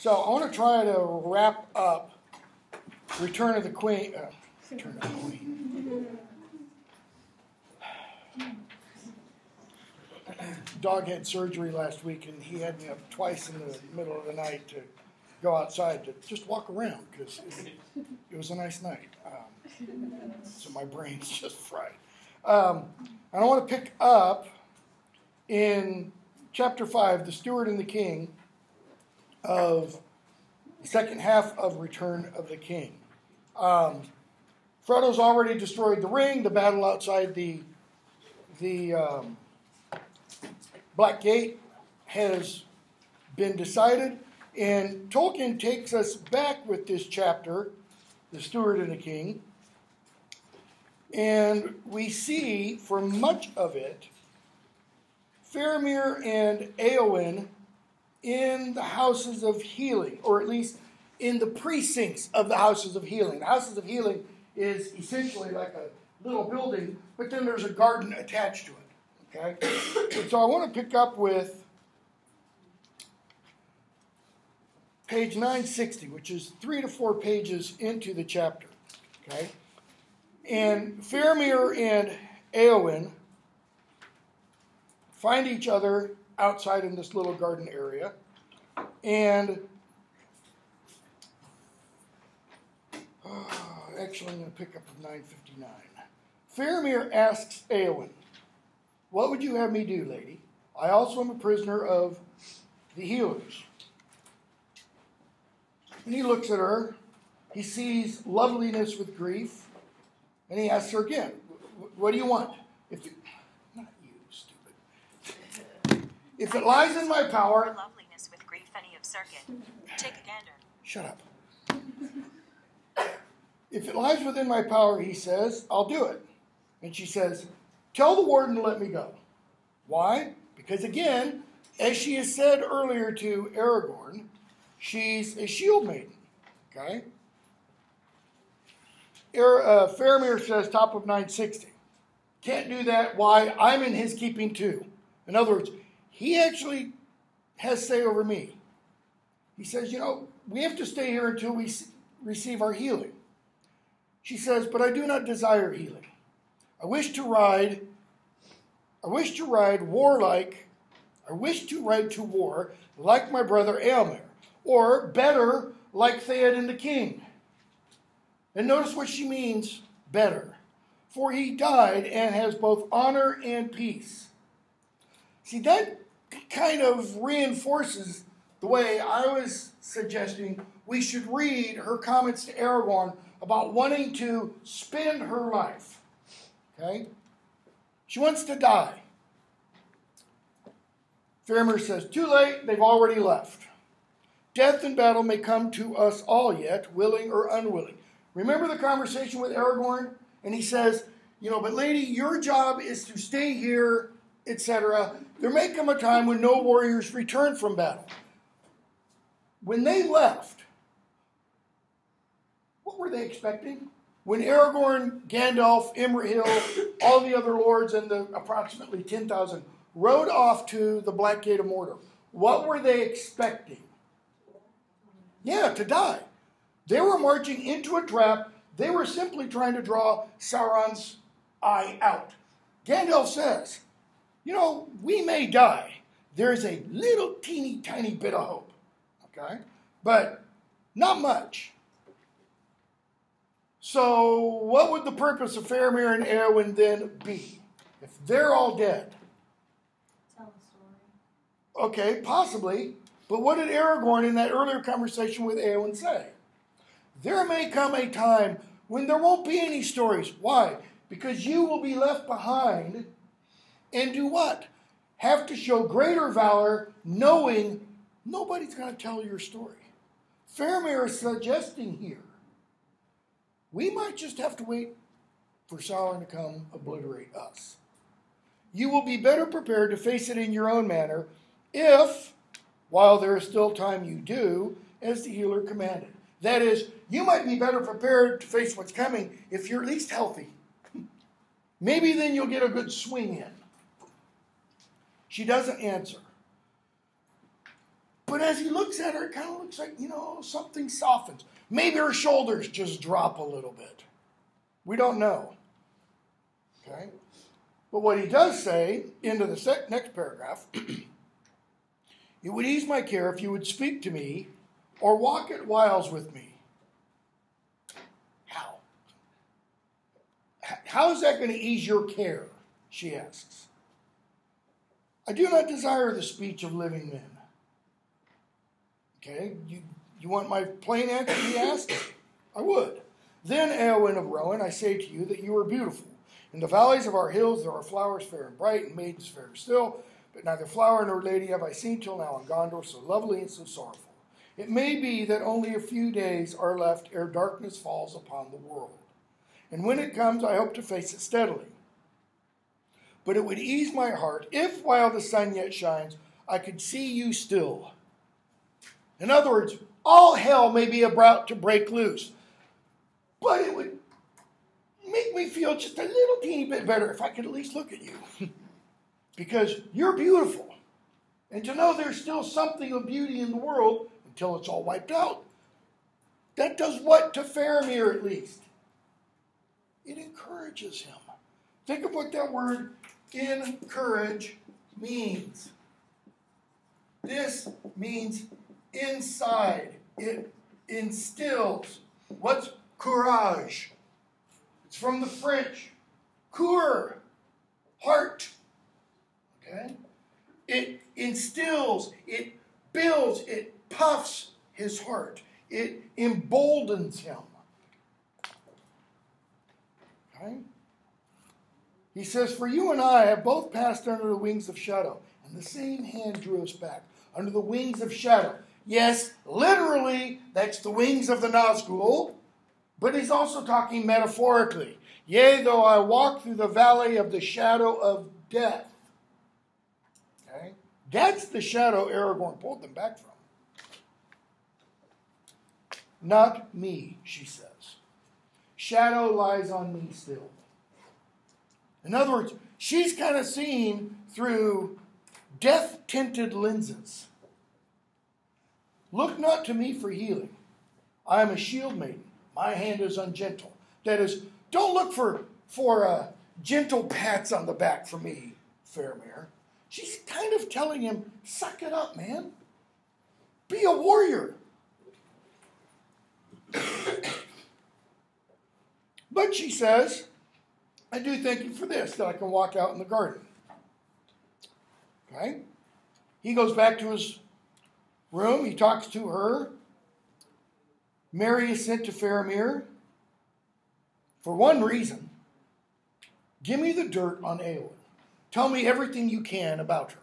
So I want to try to wrap up Return of the Queen. Uh, Return of the Queen. Dog had surgery last week, and he had me up twice in the middle of the night to go outside to just walk around because it, it, was a nice night. Um, so my brain's just fried. Um, I want to pick up in chapter 5, the steward and the king of second half of Return of the King. Um, Frodo's already destroyed the ring, the battle outside the, the um, Black Gate has been decided. And Tolkien takes us back with this chapter, The Steward and the King. And we see for much of it Faramir and Eowyn in the houses of healing, or at least in the precincts of the houses of healing. The houses of healing is essentially like a little building, but then there's a garden attached to it. Okay? so I want to pick up with page 960, which is three to four pages into the chapter. Okay? And Faramir and Eowyn find each other outside in this little garden area. And oh, actually, I'm going to pick up from 959. Faramir asks Eowyn, What would you have me do, lady? I also am a prisoner of the healers. And he looks at her. He sees loveliness with grief. And he asks her again, What do you want? If you, not you, stupid. If it lies in my power. Loveliness with grief, any of circuit. Take a gander. Shut up. If it lies within my power, he says, I'll do it. And she says, Tell the warden to let me go. Why? Because again, as she has said earlier to Aragorn, she's a shield maiden. Okay? uh, Faramir says top of 960. Can't do that. Why? I'm in his keeping too. In other words, he actually has say over me. He says, you know, we have to stay here until we receive our healing. She says, but I do not desire healing. I wish to ride, I wish to ride warlike, I wish to ride to war like my brother Eomer, or better, like Theoden the king. And notice what she means better. For he died and has both honor and peace. See, that kind of reinforces the way I was suggesting we should read her comments to Aragorn about wanting to spend her life. Okay? She wants to die. Faramir says, Too late, they've already left. Death and battle may come to us all yet, willing or unwilling. Remember the conversation with Aragorn? And he says, You know, but lady, your job is to stay here, etc. There may come a time when no warriors return from battle. When they left, what were they expecting? When Aragorn, Gandalf, Imrahil, all the other lords, and the approximately 10,000 rode off to the Black Gate of Mordor, what were they expecting? Yeah, to die. They were marching into a trap. They were simply trying to draw Sauron's eye out. Gandalf says, You know, we may die. There's a little teeny tiny bit of hope. Okay? But not much. So, what would the purpose of Faramir and Eowyn then be? If they're all dead? Tell a story. Okay, possibly. But what did Aragorn in that earlier conversation with Eowyn say? There may come a time when there won't be any stories. Why? Because you will be left behind and do what? Have to show greater valor knowing nobody's going to tell your story. Faramir is suggesting here we might just have to wait for Sauron to come obliterate us. You will be better prepared to face it in your own manner if, while there is still time, you do as the healer commanded. That is, you might be better prepared to face what's coming if you're at least healthy. Maybe then you'll get a good swing in. She doesn't answer. But as he looks at her, it kind of looks like, you know, something softens. Maybe her shoulders just drop a little bit. We don't know. Okay? But what he does say into the next paragraph it would ease my care if you would speak to me or walk at whiles with me. How? How is that going to ease your care? She asks. I do not desire the speech of living men. Okay, you, you want my plain answer, he asked? I would. Then, Eowyn of Rohan, I say to you that you are beautiful. In the valleys of our hills there are flowers fair and bright, and maidens fairer still, but neither flower nor lady have I seen till now in Gondor, so lovely and so sorrowful. It may be that only a few days are left ere darkness falls upon the world. And when it comes, I hope to face it steadily but it would ease my heart if, while the sun yet shines, I could see you still. In other words, all hell may be about to break loose, but it would make me feel just a little teeny bit better if I could at least look at you. because you're beautiful. And to know there's still something of beauty in the world until it's all wiped out, that does what to Faramir at least? It encourages him. Think of what that word encourage means. This means inside. It instills. What's courage? It's from the French. Coeur, heart. Okay? It instills, it builds, it puffs his heart, it emboldens him. Okay? He says, For you and I have both passed under the wings of shadow. And the same hand drew us back under the wings of shadow. Yes, literally, that's the wings of the Nazgul, but he's also talking metaphorically. Yea, though I walk through the valley of the shadow of death. Okay? That's the shadow Aragorn pulled them back from. Not me, she says. Shadow lies on me still. In other words, she's kind of seeing through death tinted lenses. Look not to me for healing. I am a shield maiden. My hand is ungentle. That is, don't look for, for uh, gentle pats on the back for me, Faramir. She's kind of telling him, suck it up, man. Be a warrior. but she says, I do thank you for this, that I can walk out in the garden. Okay? He goes back to his room, he talks to her. Merry is sent to Faramir for one reason. Give me the dirt on Eowyn. Tell me everything you can about her.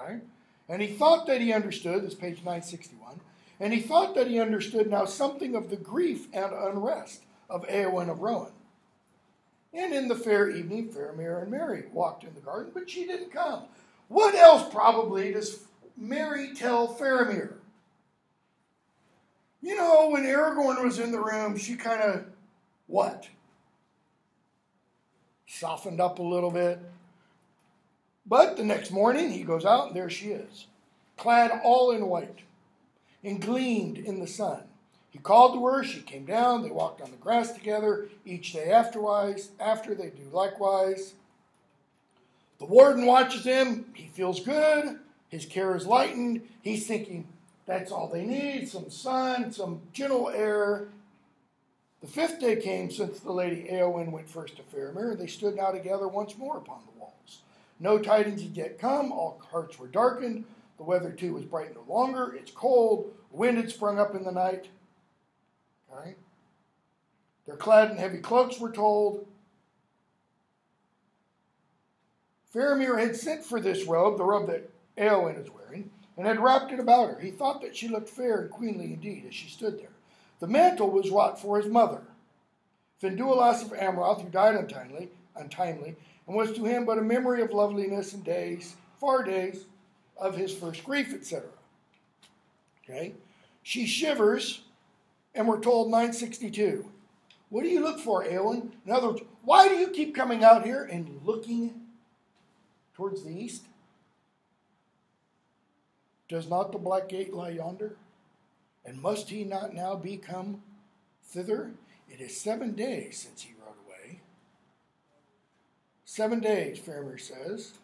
Okay? And he thought that he understood, this page 961, and he thought that he understood now something of the grief and unrest of Eowyn of Rohan. And in the fair evening, Faramir and Merry walked in the garden, but she didn't come. What else probably does Merry tell Faramir? You know, when Aragorn was in the room, she kind of, what? Softened up a little bit. But the next morning, he goes out, and there she is, clad all in white, and gleamed in the sun. He called to her, she came down, they walked on the grass together each day afterwise, after they do likewise. The warden watches him, he feels good, his care is lightened, he's thinking that's all they need, some sun, some gentle air. The fifth day came since the lady Eowyn went first to and they stood now together once more upon the walls. No tidings had yet come, all hearts were darkened, the weather too was bright no longer, it's cold, wind had sprung up in the night. Right? They're clad in heavy cloaks, we're told. Faramir had sent for this robe, the robe that Eowyn is wearing, and had wrapped it about her. He thought that she looked fair and queenly indeed as she stood there. The mantle was wrought for his mother, Finduilas of Amroth, who died untimely, untimely, and was to him but a memory of loveliness and days, far days, of his first grief, etc. Okay? She shivers and we're told 962. What do you look for, Eowyn? In other words, why do you keep coming out here and looking towards the east? Does not the black gate lie yonder? And must he not now be come thither? It is seven days since he rode away. Seven days, Faramir says.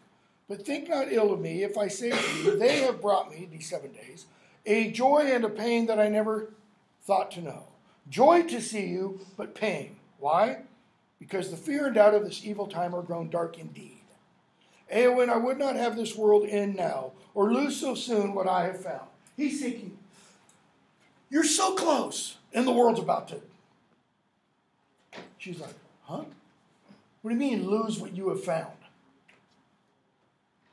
But think not ill of me if I say to you, they have brought me, these seven days, a joy and a pain that I never thought to know. Joy to see you, but pain. Why? Because the fear and doubt of this evil time are grown dark indeed. Eh, Eowyn, I would not have this world end now, or lose so soon what I have found. He's thinking, You're so close, and the world's about to. She's like, Huh? What do you mean, lose what you have found?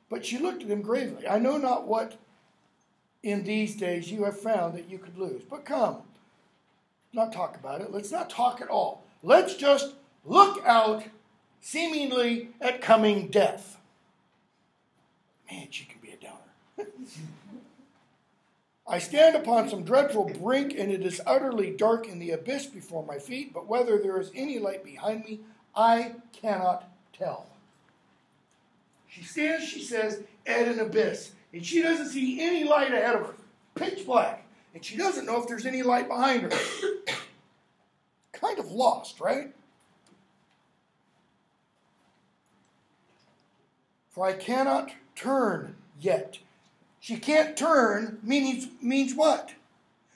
But she looked at him gravely. I know not what in these days you have found that you could lose. But come, not talk about it. Let's not talk at all. Let's just look out, seemingly, at coming death. Man, she can be a downer. I stand upon some dreadful brink, and it is utterly dark in the abyss before my feet, but whether there is any light behind me, I cannot tell. She stands, she says, at an abyss, and she doesn't see any light ahead of her. Pitch black. And she doesn't know if there's any light behind her. kind of lost, right? For I cannot turn yet. She can't turn means, means what?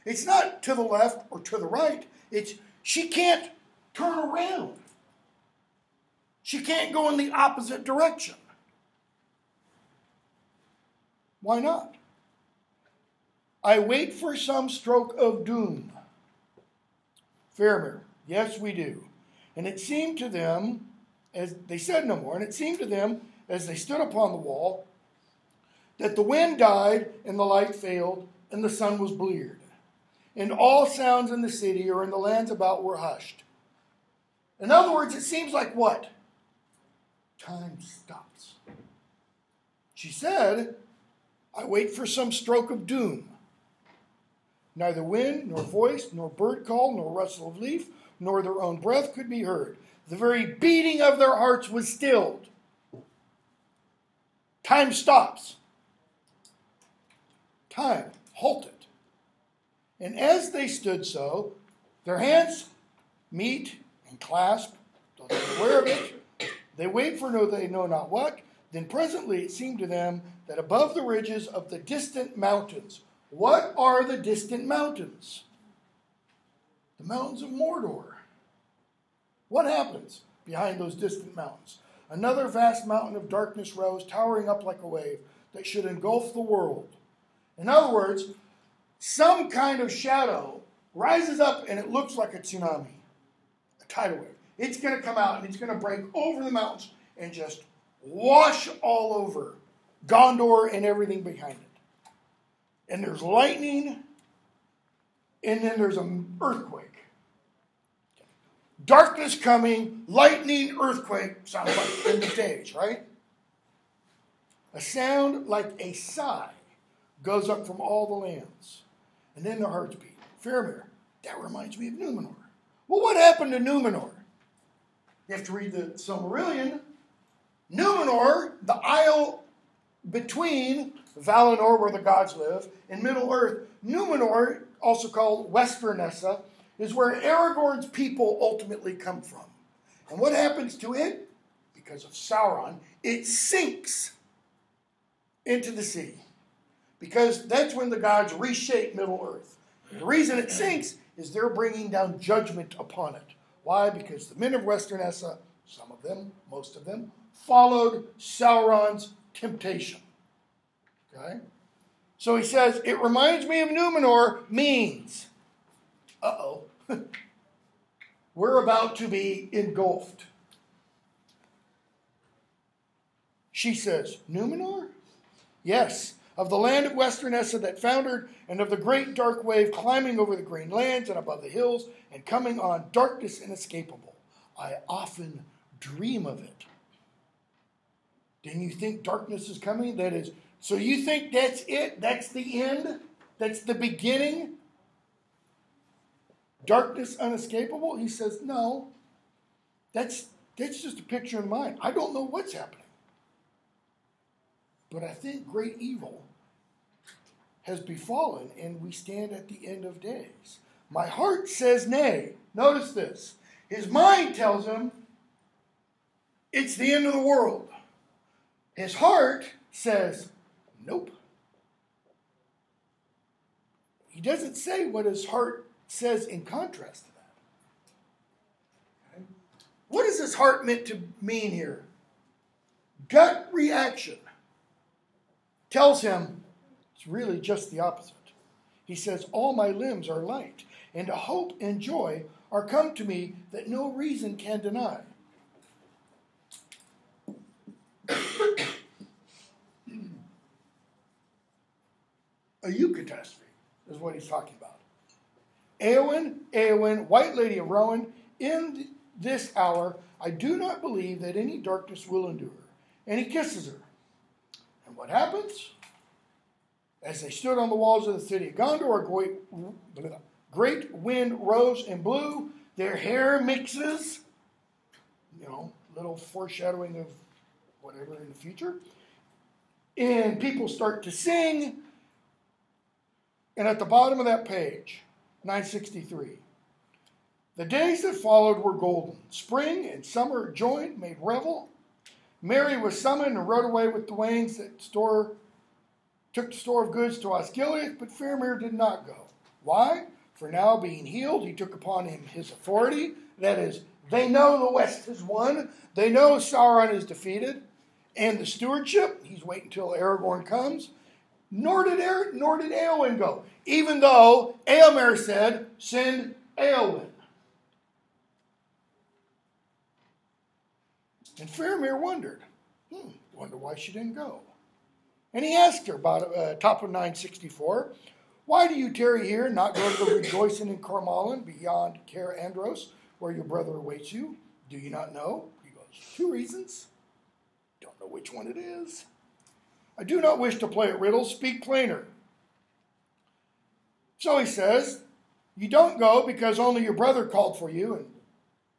It's not to the left or to the right. It's she can't turn around. She can't go in the opposite direction. Why not? I wait for some stroke of doom. Faramir, yes, we do. And it seemed to them, as they said no more, and it seemed to them as they stood upon the wall, that the wind died and the light failed and the sun was bleared. And all sounds in the city or in the lands about were hushed. In other words, it seems like what? Time stops. She said, I wait for some stroke of doom. Neither wind, nor voice, nor bird call, nor rustle of leaf, nor their own breath could be heard. The very beating of their hearts was stilled. Time stops. Time halted. And as they stood so, their hands meet and clasp, though they are aware of it. They wait for no they know not what. Then presently it seemed to them that above the ridges of the distant mountains, what are the distant mountains? The mountains of Mordor. What happens behind those distant mountains? Another vast mountain of darkness rose, towering up like a wave that should engulf the world. In other words, some kind of shadow rises up and it looks like a tsunami, a tidal wave. It's going to come out and it's going to break over the mountains and just wash all over Gondor and everything behind it. And there's lightning, and then there's an earthquake. Darkness coming, lightning, earthquake, sounds like in the days, right? A sound like a sigh goes up from all the lands. And then the hearts beat. Faramir, that reminds me of Numenor. Well, what happened to Numenor? You have to read the Silmarillion. Numenor, the isle between Valinor, where the gods live, and Middle Earth, Numenor, also called Westernesse, is where Aragorn's people ultimately come from. And what happens to it? Because of Sauron, it sinks into the sea. Because that's when the gods reshape Middle Earth. And the reason it sinks is they're bringing down judgment upon it. Why? Because the men of Westernesse, some of them, most of them, followed Sauron's temptation. Okay? So he says, it reminds me of Numenor means, uh oh, we're about to be engulfed. She says, Numenor? Yes, of the land of Westernesse that foundered, and of the great dark wave climbing over the green lands and above the hills and coming on darkness inescapable. I often dream of it. Didn't you think darkness is coming? That is, so you think that's it? That's the end? That's the beginning? Darkness unescapable? He says, no. That's that's just a picture in mind. I don't know what's happening. But I think great evil has befallen, and we stand at the end of days. My heart says nay. Notice this. His mind tells him it's the end of the world. His heart says, nope. He doesn't say what his heart says in contrast to that. Okay? What is his heart meant to mean here? Gut reaction tells him it's really just the opposite. He says, All my limbs are light, and a hope and joy are come to me that no reason can deny. A eucatastrophe is what he's talking about. Eowyn, Eowyn, White Lady of Rohan, in this hour I do not believe that any darkness will endure. And he kisses her. And what happens? As they stood on the walls of the city of Gondor, a great, great wind rose and blew. Their hair mixes. You know, little foreshadowing of whatever in the future. And people start to sing. And at the bottom of that page, 963, the days that followed were golden. Spring and summer joined, made revel. Merry was summoned and rode away with the wains that store took the store of goods to Osgiliath, but Faramir did not go. Why? For now, being healed, he took upon him his authority. That is, they know the West has won. They know Sauron is defeated. And the stewardship, he's waiting until Aragorn comes. Nor did, er- nor did go, even though Eomer said, send Eowyn. And Faramir wondered, hmm, wonder why she didn't go. And he asked her about uh, top of 964, why do you tarry here and not go to the rejoicing in Cormallen beyond Cair Andros, where your brother awaits you? Do you not know? He goes, two reasons. Don't know which one it is. I do not wish to play at riddles. Speak plainer. So he says, You don't go because only your brother called for you, and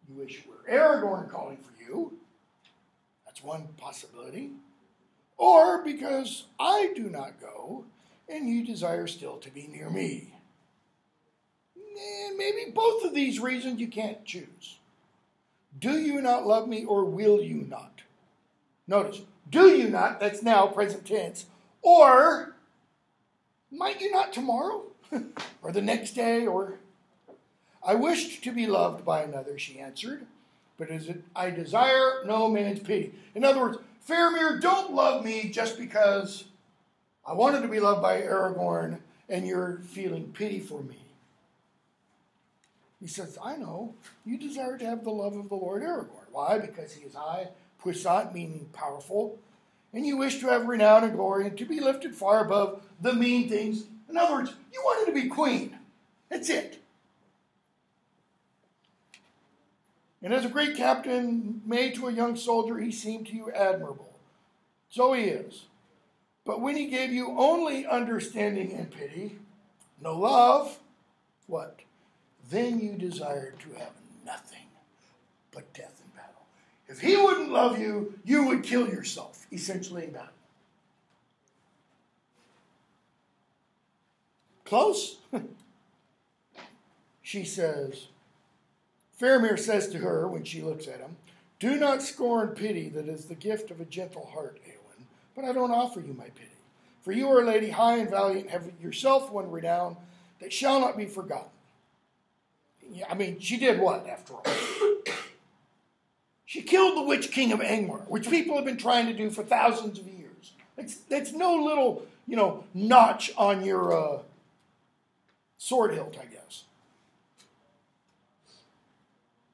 you wish were Aragorn calling for you. That's one possibility. Or because I do not go, and you desire still to be near me. And maybe both of these reasons you can't choose. Do you not love me, or will you not? Notice, do you not, that's now present tense, or might you not tomorrow, or the next day, or I wished to be loved by another, she answered, but as it, I desire no man's pity. In other words, Faramir, don't love me just because I wanted to be loved by Aragorn and you're feeling pity for me. He says, I know. You desire to have the love of the Lord Aragorn. Why? Because he is high, puissant, meaning powerful, and you wish to have renown and glory and to be lifted far above the mean things. In other words, you wanted to be queen. That's it. And as a great captain made to a young soldier, he seemed to you admirable. So he is. But when he gave you only understanding and pity, no love, what? Then you desired to have nothing but death. If he wouldn't love you, you would kill yourself, essentially in. Close? she says, Faramir says to her when she looks at him, Do not scorn pity that is the gift of a gentle heart, Eowyn, but I don't offer you my pity. For you are a lady high and valiant, have yourself won renown that shall not be forgotten. I mean, she did what, after all? She killed the witch king of Angmar, which people have been trying to do for thousands of years. It's, it's no little, you know, notch on your uh, sword hilt, I guess.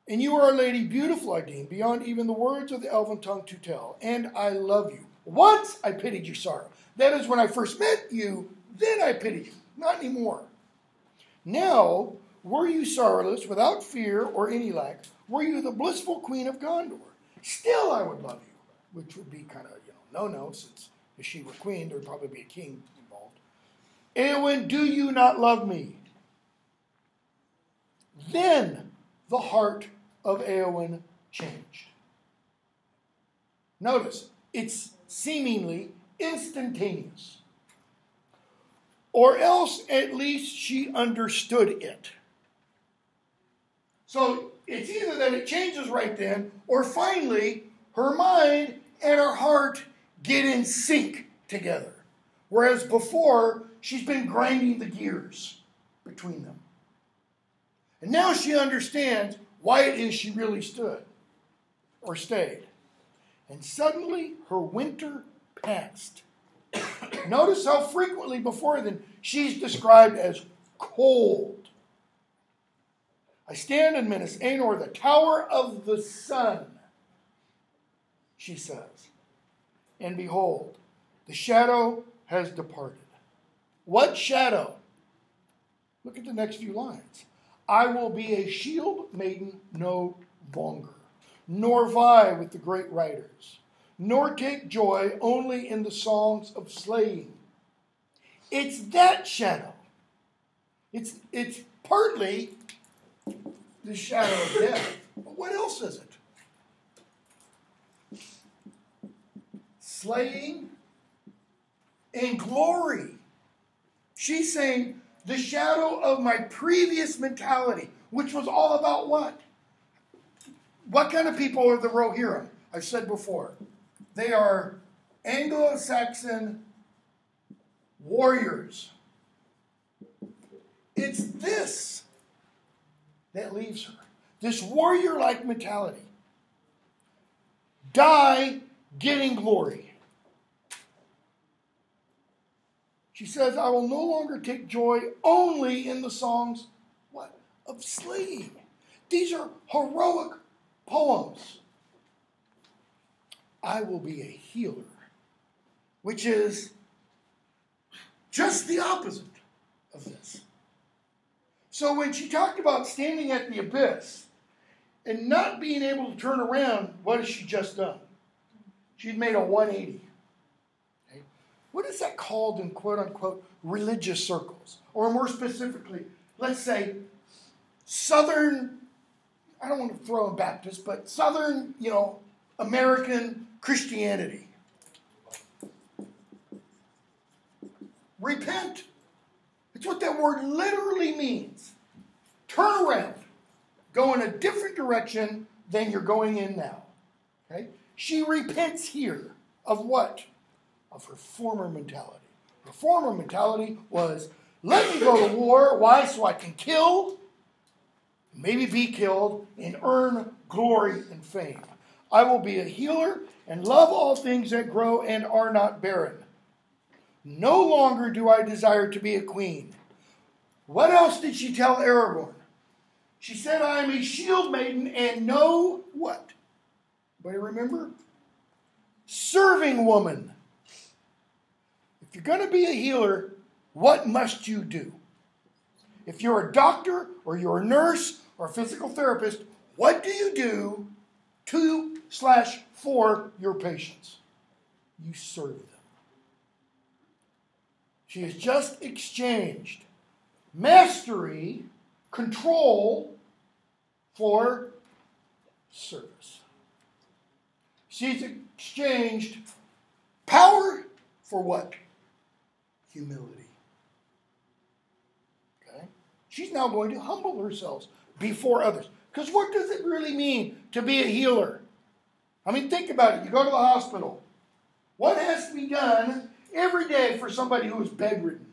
And you are a lady beautiful, I deem, beyond even the words of the elven tongue to tell. And I love you. Once I pitied your sorrow. That is when I first met you, then I pitied you. Not anymore. Now, were you sorrowless, without fear or any lack, were you the blissful queen of Gondor, still I would love you, which would be kind of, you know, no-no, since if she were queen, there'd probably be a king involved. Eowyn, do you not love me? Then the heart of Eowyn changed. Notice, it's seemingly instantaneous. or else at least she understood it. So it's either that it changes right then, or finally, her mind and her heart get in sync together. Whereas before, she's been grinding the gears between them. And now she understands why it is she really stood or stayed. And suddenly her winter passed. Notice how frequently before then she's described as cold. I stand in Minas Anor, the tower of the sun, she says. And behold, the shadow has departed. What shadow? Look at the next few lines. I will be a shield maiden no longer, nor vie with the great writers, nor take joy only in the songs of slaying. It's that shadow. It's, it's partly the shadow of death. But what else is it? Slaying and glory. She's saying the shadow of my previous mentality, which was all about what? What kind of people are the Rohirrim? I've said before. They are Anglo Saxon warriors. It's this that leaves her this warrior like mentality. Die getting glory. She says, I will no longer take joy only in the songs what? Of slaying. These are heroic poems. I will be a healer, which is just the opposite of this. So when she talked about standing at the abyss and not being able to turn around, what has she just done? She'd made a 180. What is that called in quote unquote religious circles? Or more specifically, let's say Southern, I don't want to throw in Baptist, but Southern, you know, American Christianity. Repent. It's what that word literally means. Turn around. Go in a different direction than you're going in now. Okay? She repents here of what? of her former mentality. Her former mentality was let me go to war. Why? So I can kill, maybe be killed, and earn glory and fame. I will be a healer and love all things that grow and are not barren. No longer do I desire to be a queen. What else did she tell Aragorn? She said, I am a shield maiden and no what? Anybody remember? Serving woman. If you're going to be a healer, what must you do? If you're a doctor or you're a nurse or a physical therapist, what do you do to slash for your patients? You serve them. She has just exchanged mastery, control for service. She's exchanged power for what? humility. Okay? She's now going to humble herself before others. Because what does it really mean to be a healer? I mean, think about it. You go to the hospital. What has to be done every day for somebody who is bedridden?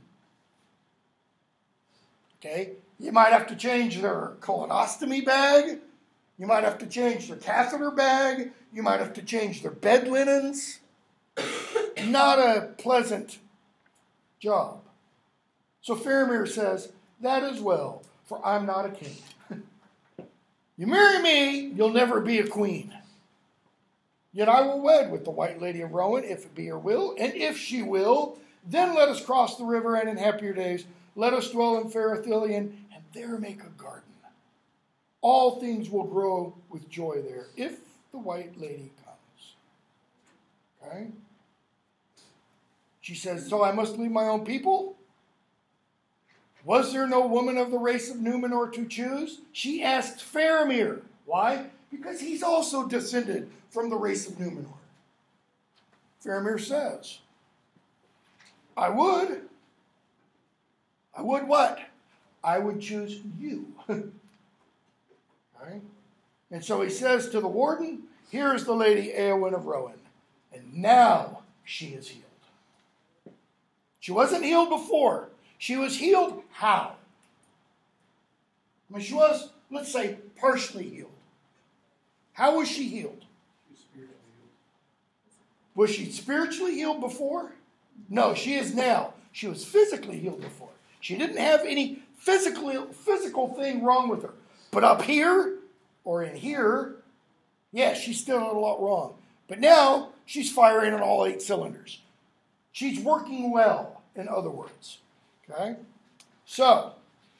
Okay? You might have to change their colonostomy bag. You might have to change their catheter bag. You might have to change their bed linens. Not a pleasant job. So Faramir says, That is well, for I'm not a king. you marry me, you'll never be a queen. Yet I will wed with the white lady of Rohan, if it be her will, and if she will, then let us cross the river, and in happier days let us dwell in fair Ithilien, and there make a garden. All things will grow with joy there, if the white lady comes. Okay? She says, So I must leave my own people? Was there no woman of the race of Numenor to choose? She asked Faramir. Why? Because he's also descended from the race of Numenor. Faramir says, I would, I would what? I would choose you. All right? And so he says to the warden, Here is the lady Eowyn of Rohan, and now she is healed. She wasn't healed before. She was healed how? I mean, she was, let's say, partially healed. How was she healed? Was she spiritually healed before? No, she is now. She was physically healed before. She didn't have any physical physical thing wrong with her. But up here or in here, yeah, she's still a lot wrong. But now she's firing on all eight cylinders. She's working well, in other words. Okay? So,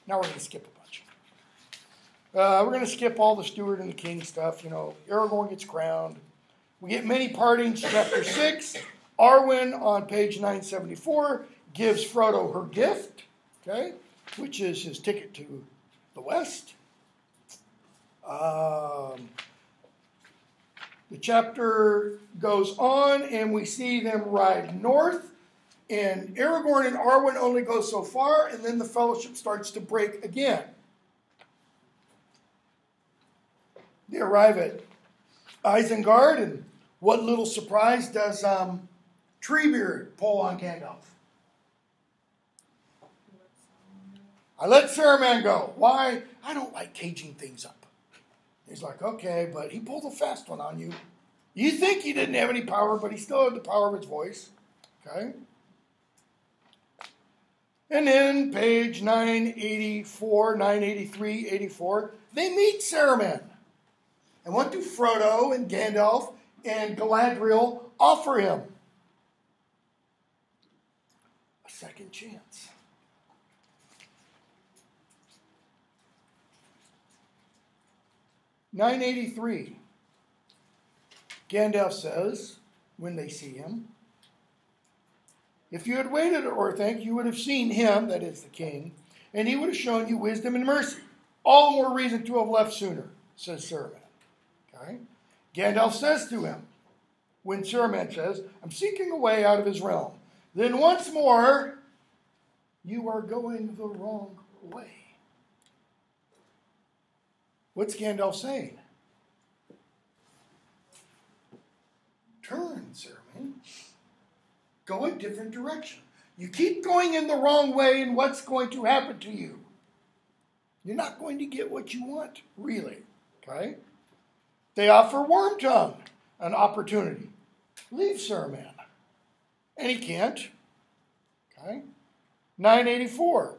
now we're going to skip bunch. Uh, we're going to skip all the steward and the king stuff. You know, Aragorn gets crowned. We get many partings, chapter 6. Arwen on page 974 gives Frodo her gift, okay, which is his ticket to the west. Um, the chapter goes on, and we see them ride north. And Aragorn and Arwen only go so far, and then the fellowship starts to break again. They arrive at Isengard, and what little surprise does um, Treebeard pull on Gandalf? I let Saruman go. Why? I don't like caging things up. He's like, okay, but he pulled a fast one on you. You think he didn't have any power, but he still had the power of his voice. Okay? And then page 984, 983, 84, they meet Saruman. And what do Frodo and Gandalf and Galadriel offer him? A second chance. Nine eighty three. Gandalf says, when they see him, if you had waited, at Orthanc, you would have seen him, that is the king, and he would have shown you wisdom and mercy. All the more reason to have left sooner, says Saruman. Gandalf says to him, when Saruman says, I'm seeking a way out of his realm, then once more, you are going the wrong way. What's Gandalf saying? Turn, Saruman. Go a different direction. You keep going in the wrong way, and what's going to happen to you? You're not going to get what you want, really. Okay? They offer Wormtongue an opportunity. Leave Saruman. And he can't. Okay? 984.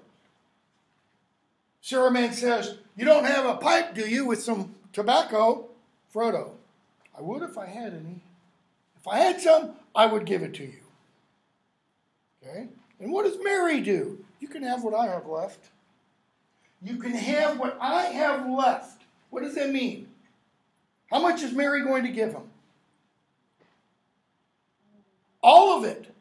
Saruman says, You don't have a pipe, do you, with some tobacco? Frodo, I would if I had any. If I had some, I would give it to you. Okay? And what does Merry do? You can have what I have left. You can have what I have left. What does that mean? How much is Merry going to give him? All of it.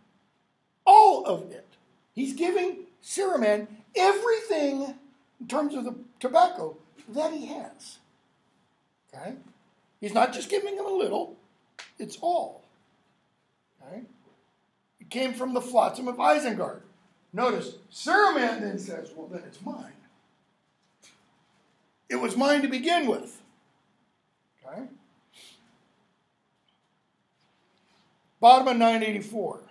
All of it. He's giving Saruman everything in terms of the tobacco that he has. Okay? He's not just giving him a little, it's all. Okay? It came from the flotsam of Isengard. Notice, Saruman then says, Well, then it's mine. It was mine to begin with. Bottom of 984.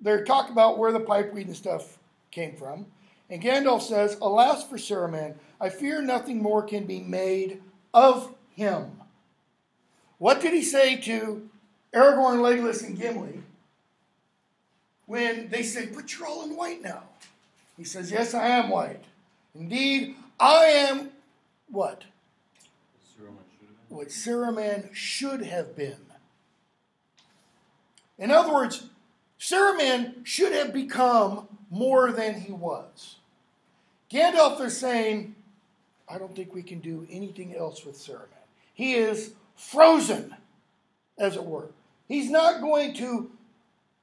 They're talking about where the pipeweed and stuff came from. And Gandalf says, Alas for Saruman, I fear nothing more can be made of him. What did he say to Aragorn, Legolas, and Gimli when they said, But you're all in white now? He says, Yes, I am white. Indeed, I am what? What Saruman should have been. In other words, Saruman should have become more than he was. Gandalf is saying, I don't think we can do anything else with Saruman. He is frozen, as it were. He's not going to,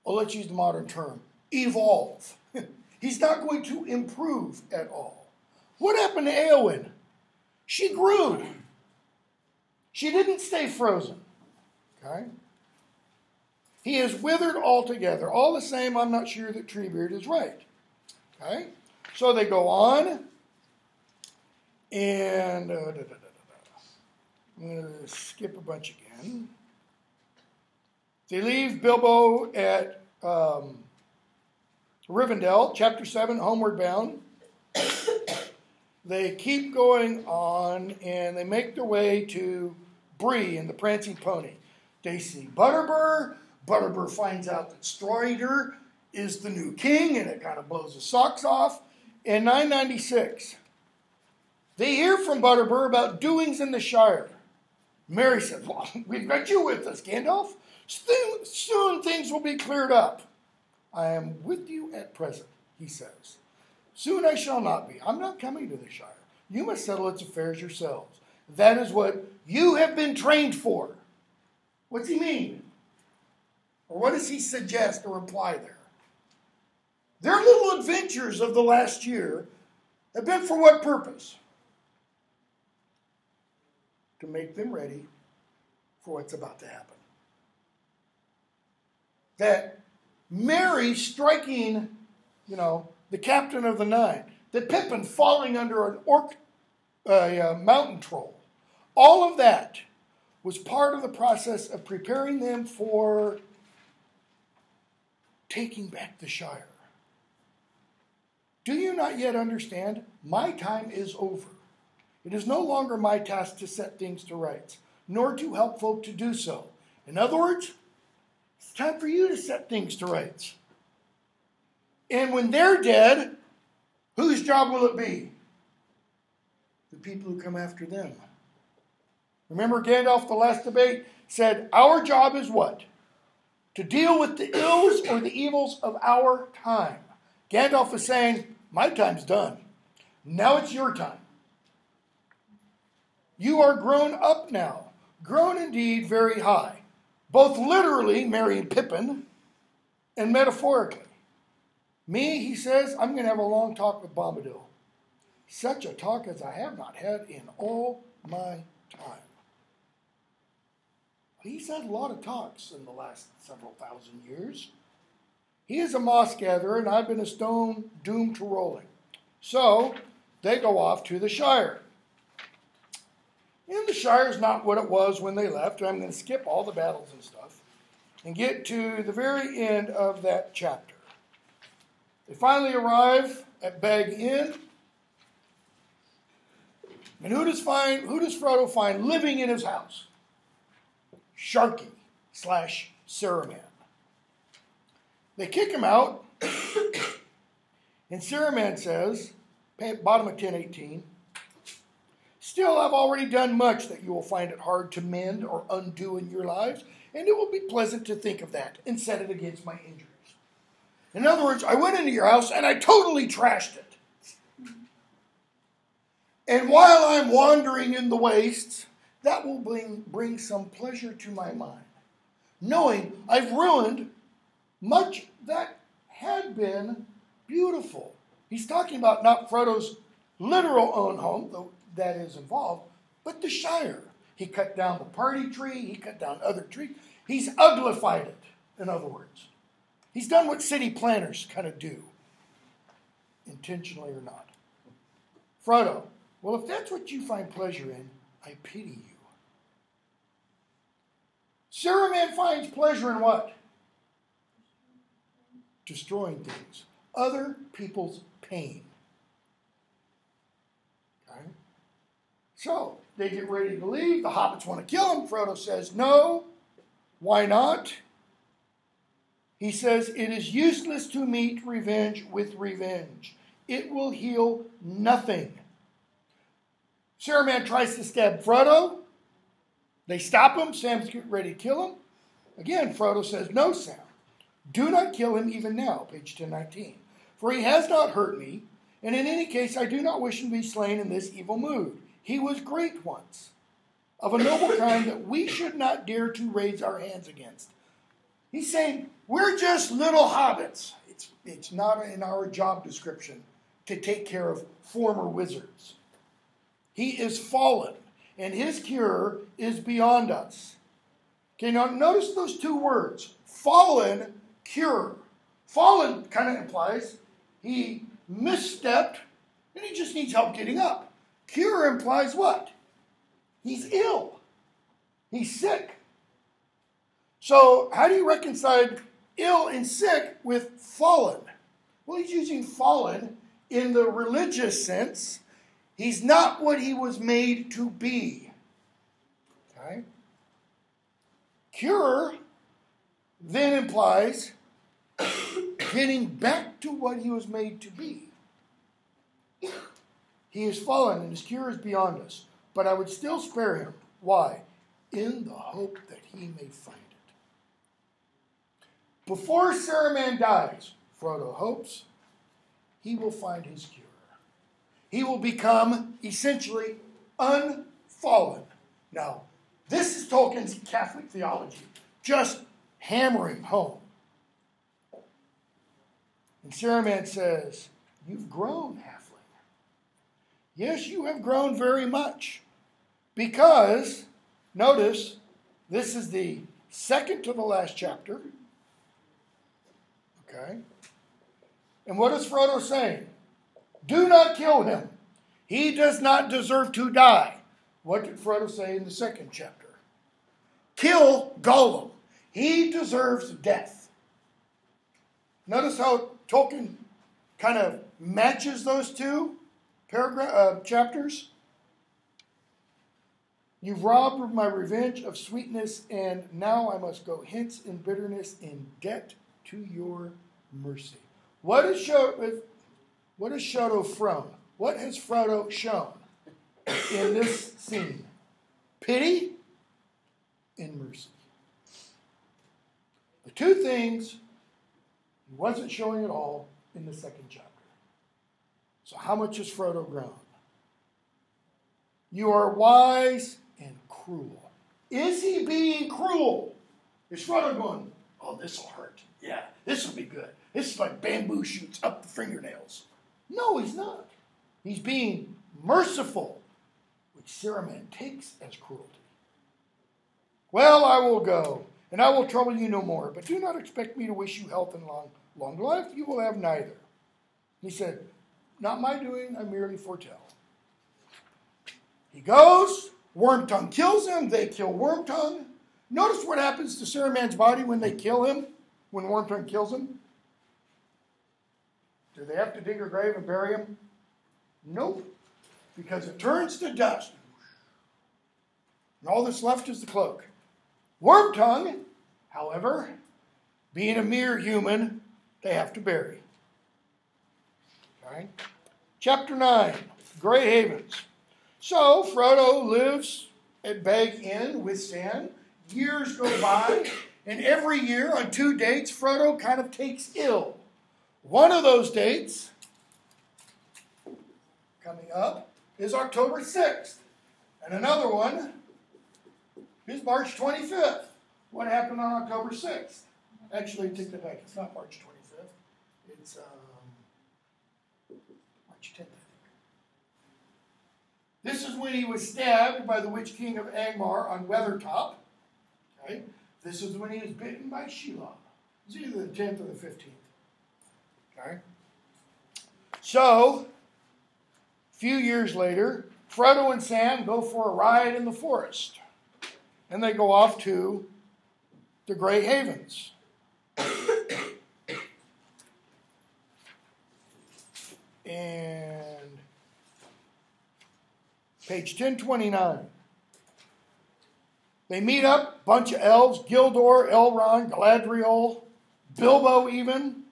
well, let's use the modern term, evolve. He's not going to improve at all. What happened to Eowyn? She grew. She didn't stay frozen. Okay? He is withered altogether. All the same, I'm not sure that Treebeard is right. Okay? So they go on, and uh, da, da, da, I'm going to skip a bunch again. They leave Bilbo at um, Rivendell, chapter 7, Homeward Bound. They keep going on and they make their way to Bree and the Prancing Pony. They see Butterbur. Butterbur finds out that Strider is the new king and it kind of blows his socks off. In 996, they hear from Butterbur about doings in the Shire. Merry says, Well, we've got you with us, Gandalf. Soon, soon things will be cleared up. I am with you at present, he says. Soon I shall not be. I'm not coming to the Shire. You must settle its affairs yourselves. That is what you have been trained for. What's he mean? Or what does he suggest or imply there? Their little adventures of the last year have been for what purpose? To make them ready for what's about to happen. That Merry striking, you know, the captain of the nine, that Pippin falling under an orc, uh, mountain troll, all of that was part of the process of preparing them for taking back the Shire. Do you not yet understand? My time is over. It is no longer my task to set things to rights, nor to help folk to do so. In other words, it's time for you to set things to rights. And when they're dead, whose job will it be? The people who come after them. Remember, Gandalf, the last debate, said, Our job is what? To deal with the ills or the evils of our time. Gandalf is saying, My time's done. Now it's your time. You are grown up now, grown indeed very high, both literally, Merry and Pippin, and metaphorically. Me, he says, I'm going to have a long talk with Bombadil. Such a talk as I have not had in all my time. He's had a lot of talks in the last several thousand years. He is a moss gatherer, and I've been a stone doomed to rolling. So they go off to the Shire. And the Shire is not what it was when they left. I'm going to skip all the battles and stuff and get to the very end of that chapter. They finally arrive at Bag End. And who does, find, who does Frodo find living in his house? Sharky slash Saruman. They kick him out, and Saruman says, bottom of 1018, Still, I've already done much that you will find it hard to mend or undo in your lives, and it will be pleasant to think of that and set it against my injuries. In other words, I went into your house and I totally trashed it. And while I'm wandering in the wastes, that will bring, bring some pleasure to my mind, knowing I've ruined much that had been beautiful. He's talking about not Frodo's literal own home, though that is involved, but the Shire. He cut down the party tree, he cut down other trees. He's uglified it, in other words. He's done what city planners kind of do, intentionally or not. Frodo, well, if that's what you find pleasure in, I pity you. Saruman finds pleasure in what? Destroying things, other people's pain. Okay? So they get ready to leave. The hobbits want to kill him. Frodo says, No. Why not? He says, It is useless to meet revenge with revenge, it will heal nothing. Saruman tries to stab Frodo. They stop him. Sam's getting ready to kill him. Again, Frodo says, No, Sam. Do not kill him even now, page 1019. For he has not hurt me, and in any case I do not wish him to be slain in this evil mood. He was great once, of a noble kind that we should not dare to raise our hands against. He's saying, We're just little hobbits. It's, it's not in our job description to take care of former wizards. He is fallen, and his cure is beyond us. Okay, now notice those two words fallen, cure. Fallen kind of implies he misstepped and he just needs help getting up. Cure implies what? He's ill, he's sick. So, how do you reconcile ill and sick with fallen? Well, he's using fallen in the religious sense. He's not what he was made to be. Okay? Cure then implies getting back to what he was made to be. He is fallen and his cure is beyond us, but I would still spare him. Why? In the hope that he may find. Before Saruman dies, Frodo hopes he will find his cure. He will become essentially unfallen. Now, this is Tolkien's Catholic theology, just hammering home. And Saruman says, You've grown, halfling. Yes, you have grown very much. Because, notice, this is the second to the last chapter. Okay? And what is Frodo saying? Do not kill him. He does not deserve to die. What did Frodo say in the second chapter? Kill Gollum. He deserves death. Notice how Tolkien kind of matches those two paragraph uh, chapters. You've robbed my revenge of sweetness, and now I must go hence in bitterness, in debt to your mercy. What is Frodo, what is Frodo from? What has Frodo shown in this scene? Pity and mercy. The two things he wasn't showing at all in the second chapter. So, how much has Frodo grown? You are wise and cruel. Is he being cruel? Is Frodo going, oh, this will hurt? Yeah, this will be good. This is like bamboo shoots up the fingernails. No, he's not. He's being merciful, which Saruman takes as cruelty. Well, I will go, and I will trouble you no more, but do not expect me to wish you health and long, long life. You will have neither. He said, Not my doing, I merely foretell. He goes, Wormtongue kills him, they kill Wormtongue. Notice what happens to Saruman's body when they kill him, when Wormtongue kills him. Do they have to dig a grave and bury him? Nope. Because it turns to dust. And all that's left is the cloak. Wormtongue, however, being a mere human, they have to bury. Okay. Chapter 9 Grey Havens. So Frodo lives at Bag End with Sam. Years go by, and every year on two dates, Frodo kind of takes ill. One of those dates coming up is October 6th, and another one is March 25th. What happened on October 6th? Actually, take that back. It's not March 25th. It's um, March 10th, This is when he was stabbed by the Witch King of Angmar on Weathertop. Okay. This is when he was bitten by Shelob. It's either the 10th or the 15th. Okay. So, a few years later, Frodo and Sam go for a ride in the forest. And they go off to the Grey Havens. and page 1029. They meet up, bunch of elves, Gildor, Elrond, Galadriel, Bilbo even.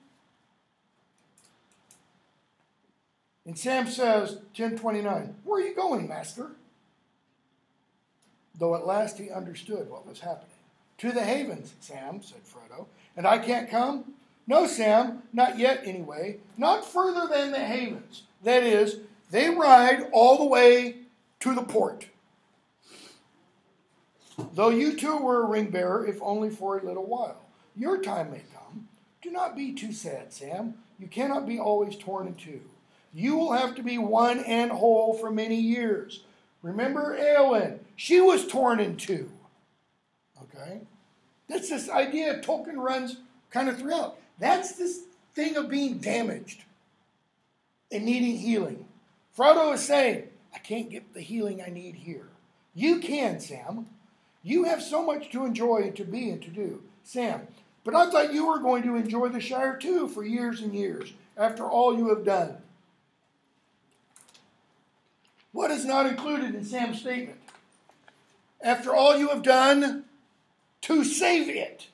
And Sam says, 1029, Where are you going, Master? Though at last he understood what was happening. To the havens, Sam, said Frodo. And I can't come? No, Sam, not yet anyway. Not further than the havens. That is, they ride all the way to the port. Though you too were a ring bearer, if only for a little while. Your time may come. Do not be too sad, Sam. You cannot be always torn in two. You will have to be one and whole for many years. Remember Eowyn? She was torn in two. Okay? That's this idea Tolkien runs kind of throughout. That's this thing of being damaged and needing healing. Frodo is saying, I can't get the healing I need here. You can, Sam. You have so much to enjoy and to be and to do. Sam, but I thought you were going to enjoy the Shire too for years and years after all you have done. What is not included in Sam's statement? After all you have done to save it.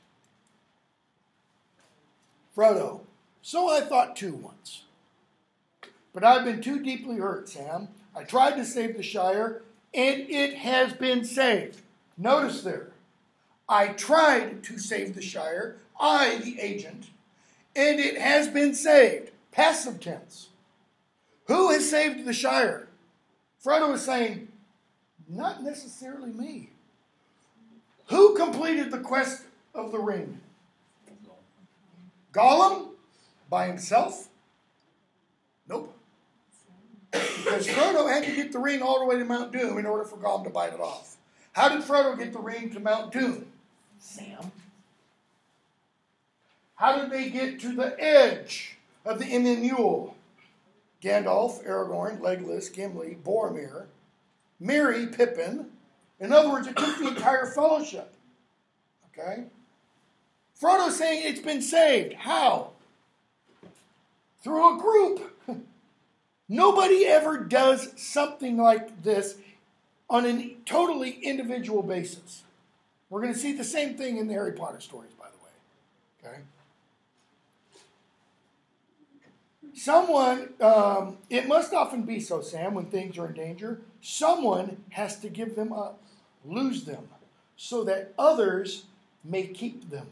Frodo, so I thought too once. But I've been too deeply hurt, Sam. I tried to save the Shire, and it has been saved. Notice there, I tried to save the Shire, I, the agent, and it has been saved. Passive tense. Who has saved the Shire? Frodo is saying, not necessarily me. Who completed the quest of the ring? Gollum? By himself? Nope. Because Frodo had to get the ring all the way to Mount Doom in order for Gollum to bite it off. How did Frodo get the ring to Mount Doom? Sam. How did they get to the edge of the Emyn Gandalf, Aragorn, Legolas, Gimli, Boromir, Merry, Pippin. In other words, it took the entire fellowship. Okay? Frodo's saying it's been saved. How? Through a group. Nobody ever does something like this on a totally individual basis. We're going to see the same thing in the Harry Potter stories, by the way. Okay? Someone, um, it must often be so, Sam, when things are in danger, someone has to give them up, lose them, so that others may keep them.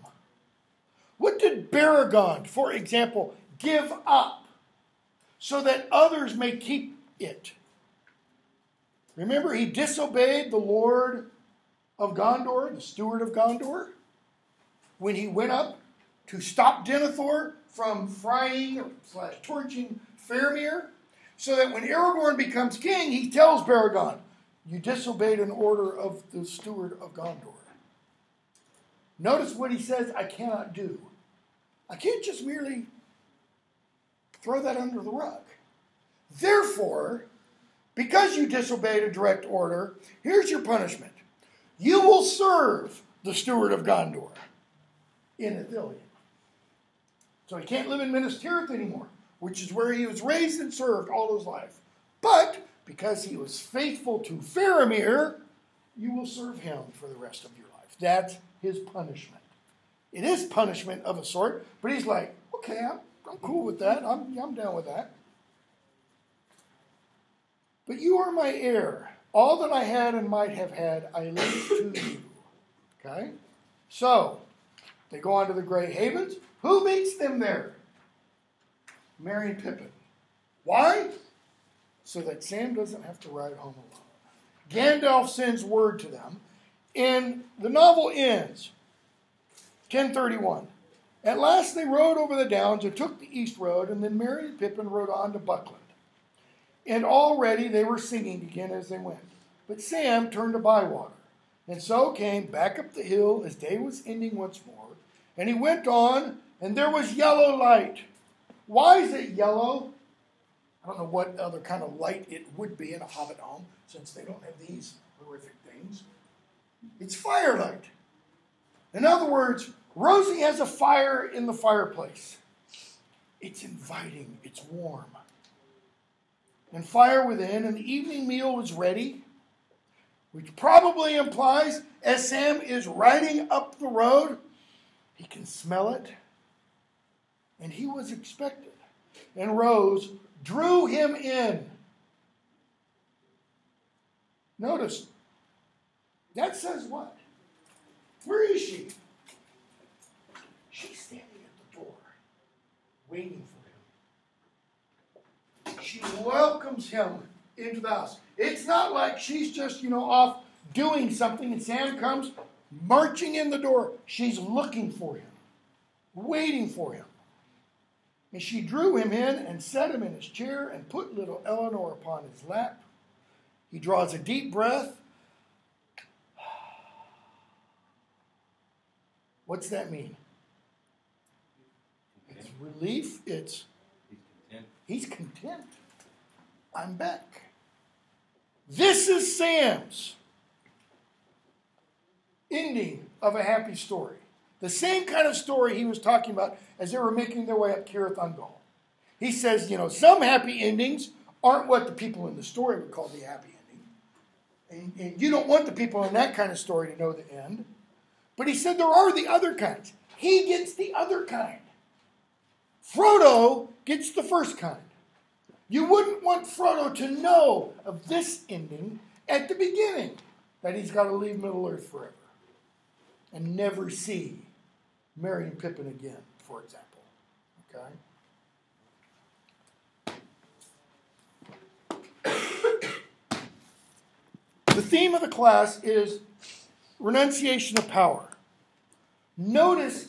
What did Beregond, for example, give up so that others may keep it? Remember, he disobeyed the Lord of Gondor, the steward of Gondor, when he went up to stop Denethor from frying slash torching Faramir, so that when Aragorn becomes king, he tells Beregond, You disobeyed an order of the steward of Gondor. Notice what he says, I cannot do. I can't just merely throw that under the rug. Therefore, because you disobeyed a direct order, here's your punishment. You will serve the steward of Gondor in Ithilien. So he can't live in Minas Tirith anymore, which is where he was raised and served all his life. But because he was faithful to Faramir, you will serve him for the rest of your life. That's his punishment. It is punishment of a sort, but he's like, okay, I'm, I'm cool with that. I'm, I'm down with that. But you are my heir. All that I had and might have had, I leave to you. Okay? So, they go on to the Grey Havens. Who meets them there? Merry and Pippin. Why? So that Sam doesn't have to ride home alone. Gandalf sends word to them, and the novel ends 1031. At last they rode over the downs and took the east road, and then Merry and Pippin rode on to Buckland. And already they were singing again as they went. But Sam turned to Bywater, and so came back up the hill as day was ending once more. And he went on, and there was yellow light. Why is it yellow? I don't know what other kind of light it would be in a hobbit home, since they don't have these horrific things. It's firelight. In other words, Rosie has a fire in the fireplace. It's inviting, it's warm and fire within, and the evening meal was ready, which probably implies as Sam is riding up the road, he can smell it. And he was expected. And Rose drew him in. Notice, that says what? Where is she? She's standing at the door, waiting for she welcomes him into the house. It's not like she's just, you know, off doing something and Sam comes marching in the door. She's looking for him, waiting for him. And she drew him in and set him in his chair and put little Elanor upon his lap. He draws a deep breath. What's that mean? It's relief. It's He's content. I'm back. This is Sam's ending of a happy story. The same kind of story he was talking about as they were making their way up Cirith Ungol. He says, you know, some happy endings aren't what the people in the story would call the happy ending. And, and you don't want the people in that kind of story to know the end. But he said there are the other kinds. He gets the other kind. Frodo gets the first kind. You wouldn't want Frodo to know of this ending at the beginning that he's got to leave Middle Earth forever and never see Merry and Pippin again, for example. Okay? the theme of the class is renunciation of power. Notice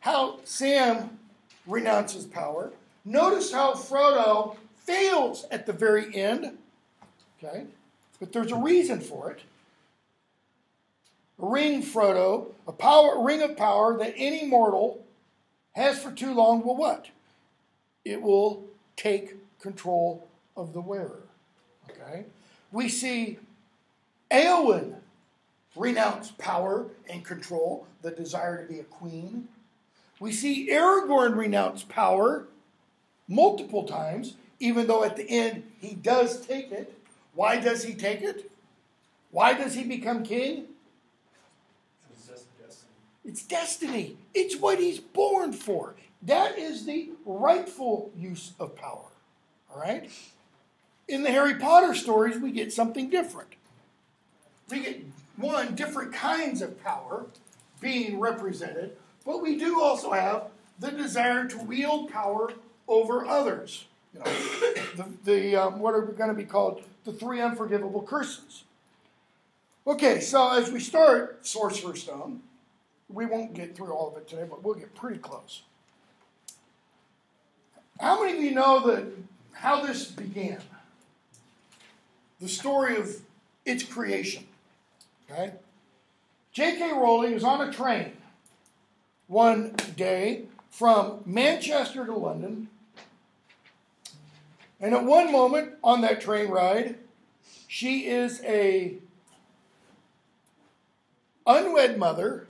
how Sam renounces power. Notice how Frodo fails at the very end. Okay? But there's a reason for it. A ring, Frodo, a power a ring of power that any mortal has for too long will what? It will take control of the wearer. Okay? We see Eowyn renounce power and control, the desire to be a queen. We see Aragorn renounce power multiple times, even though at the end he does take it. Why does he take it? Why does he become king? It's destiny. It's what he's born for. That is the rightful use of power. All right? In the Harry Potter stories, we get something different. We get, one, different kinds of power being represented, but we do also have the desire to wield power over others. You know, the, the um, what are going to be called the three unforgivable curses. Okay, so as we start Sorcerer's Stone, we won't get through all of it today, but we'll get pretty close. How many of you know that how this began? The story of its creation. Okay? J.K. Rowling is on a train one day from Manchester to London. And at one moment on that train ride, she is a unwed mother.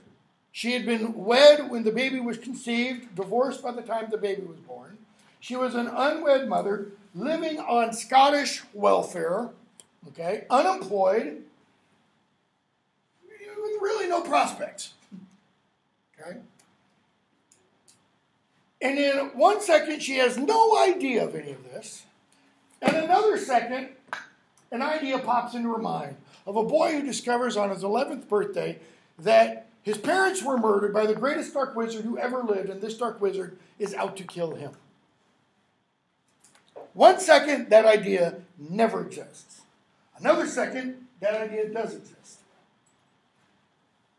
She had been wed when the baby was conceived, divorced by the time the baby was born. She was an unwed mother living on Scottish welfare, okay, unemployed, with really no prospects. Okay? And in one second, she has no idea of any of this. And another second, an idea pops into her mind of a boy who discovers on his 11th birthday that his parents were murdered by the greatest dark wizard who ever lived, and this dark wizard is out to kill him. One second, that idea never exists. Another second, that idea does exist.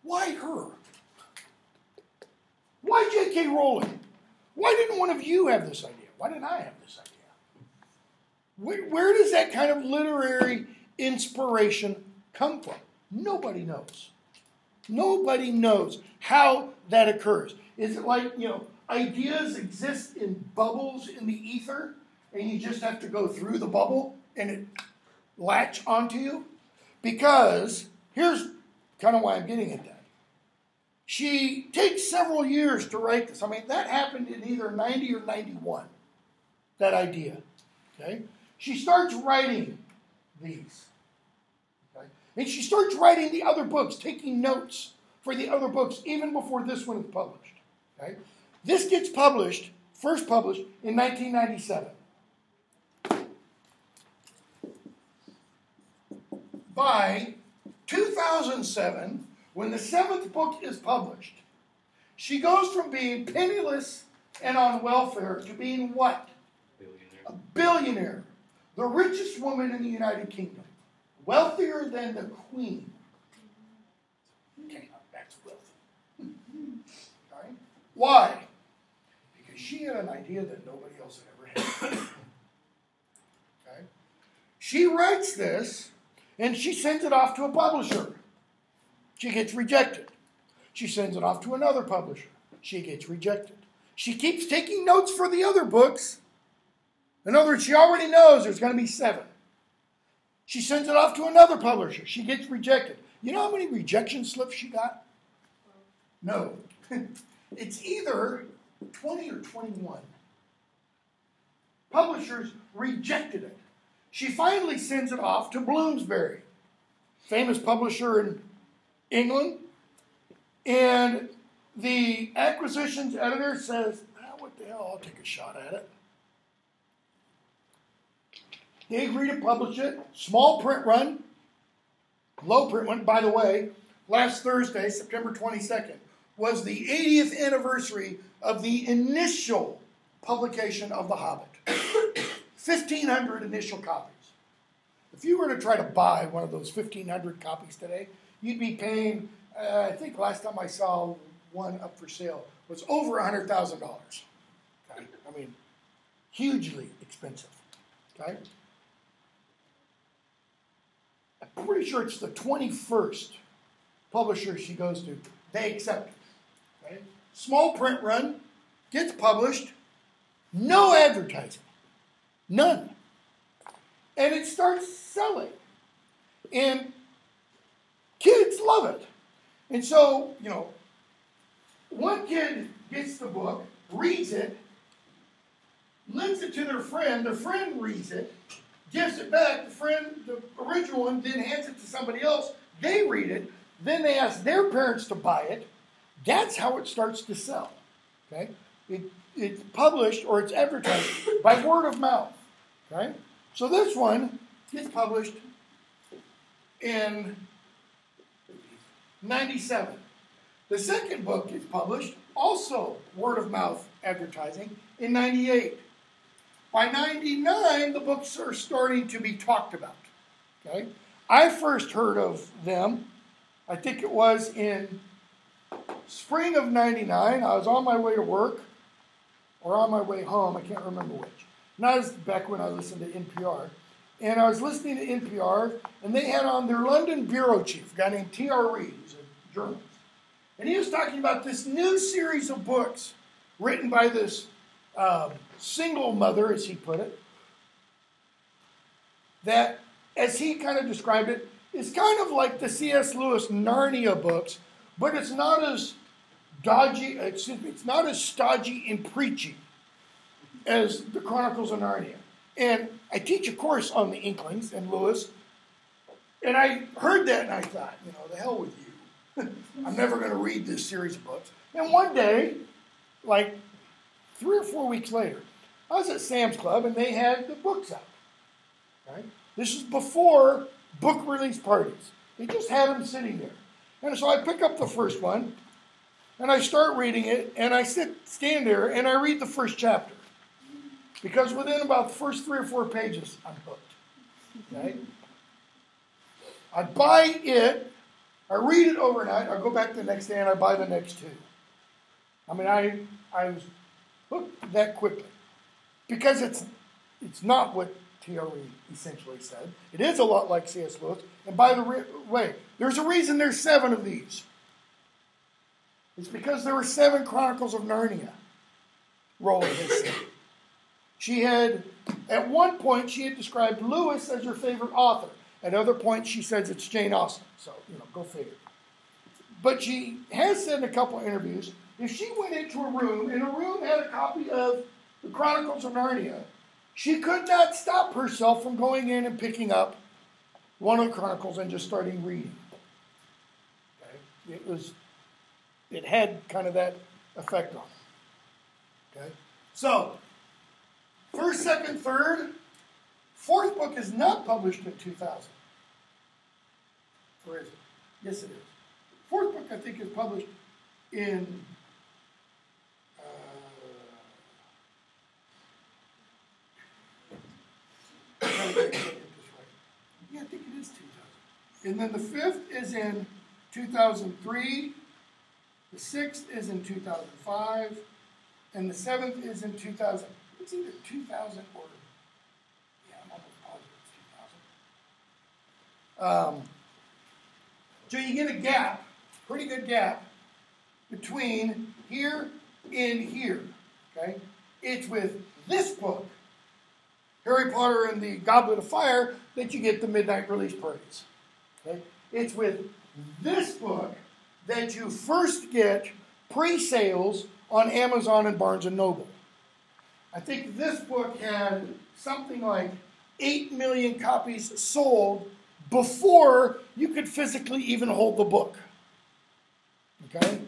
Why her? Why J.K. Rowling? Why didn't one of you have this idea? Why didn't I have this idea? Where, where does that kind of literary inspiration come from? Nobody knows. Nobody knows how that occurs. Is it like, you know, ideas exist in bubbles in the ether and you just have to go through the bubble and it latch onto you? Because here's kind of why I'm getting at that. She takes several years to write this. I mean, that happened in either 90 or 91, that idea. Okay? She starts writing these. Okay? And she starts writing the other books, taking notes for the other books, even before this one is published. Okay? This gets published, first published, in 1997. By 2007, when the seventh book is published, she goes from being penniless and on welfare to being what? Billionaire. A billionaire, the richest woman in the United Kingdom, wealthier than the Queen. Okay, that's wealthy. Hmm. Right? Why? Because she had an idea that nobody else had ever had. okay? She writes this and she sends it off to a publisher. She gets rejected. She sends it off to another publisher. She gets rejected. She keeps taking notes for the other books. In other words, she already knows there's going to be seven. She sends it off to another publisher. She gets rejected. You know how many rejection slips she got? No. it's either 20 or 21. Publishers rejected it. She finally sends it off to Bloomsbury, famous publisher in England. And the acquisitions editor says, ah, What the hell? I'll take a shot at it. They agree to publish it. Small print run, low print run. By the way, last Thursday, September 22nd, was the 80th anniversary of the initial publication of The Hobbit. 1,500 initial copies. If you were to try to buy one of those 1,500 copies today, you'd be paying, uh, I think last time I saw one up for sale was over $100,000. Okay? I mean, hugely expensive. Okay? I'm pretty sure it's the 21st publisher she goes to. They accept it. Okay? Small print run, gets published, no advertising. None. And it starts selling. And kids love it. And so, you know, one kid gets the book, reads it, lends it to their friend, their friend reads it, gives it back, the friend, the original one, then hands it to somebody else, they read it, then they ask their parents to buy it. That's how it starts to sell. Okay? It, it's published or it's advertised by word of mouth. Okay? So this one gets published in 97. The second book gets published, also word of mouth advertising, in 98. By 99, the books are starting to be talked about. Okay? I first heard of them, I think it was in spring of 99. I was on my way to work or on my way home, I can't remember which. That was back when I listened to NPR. And I was listening to NPR, and they had on their London bureau chief, a guy named T.R. Reid, who's a journalist. And he was talking about this new series of books written by this um, single mother, as he put it, that, as he kind of described it, is kind of like the C.S. Lewis Narnia books, but it's not as dodgy, excuse me, it's not as stodgy and preachy as the Chronicles of Narnia. And I teach a course on the Inklings and Lewis, and I heard that and I thought, you know, the hell with you. I'm never going to read this series of books. And one day, like three or four weeks later, I was at Sam's Club and they had the books out. Right? This is before book release parties. They just had them sitting there. And so I pick up the first one and I start reading it and I sit stand there and I read the first chapter. Because within about the first three or four pages, I'm hooked. Okay? I buy it, I read it overnight, I go back the next day and I buy the next two. I mean, I, I was hooked that quickly. Because it's, it's not what T.R. Reid essentially said. It is a lot like C.S. Lewis. And by the re- way, there's a reason there's seven of these. It's because there were seven Chronicles of Narnia. Rowling has said. She had, at one point, she had described Lewis as her favorite author. At other points, she says it's Jane Austen. So, you know, go figure. But she has said in a couple of interviews if she went into a room and a room had a copy of the Chronicles of Narnia, she could not stop herself from going in and picking up one of the Chronicles and just starting reading. Okay? It was, it had kind of that effect on her. Okay? So, First, second, third. Fourth book is not published in 2000. Or is it? Yes, it is. Fourth book, I think, is published in. Uh, yeah, I think it is 2000. And then the fifth is in 2003. The sixth is in 2005. And the seventh is in 2000. It's either 2000 or, yeah, I'm almost positive it's 2000. Um, so you get a gap, pretty good gap, between here and here. Okay? It's with this book, Harry Potter and the Goblet of Fire, that you get the midnight release parties. Okay? It's with this book that you first get pre-sales on Amazon and Barnes and Noble. I think this book had something like 8 million copies sold before you could physically even hold the book. Okay?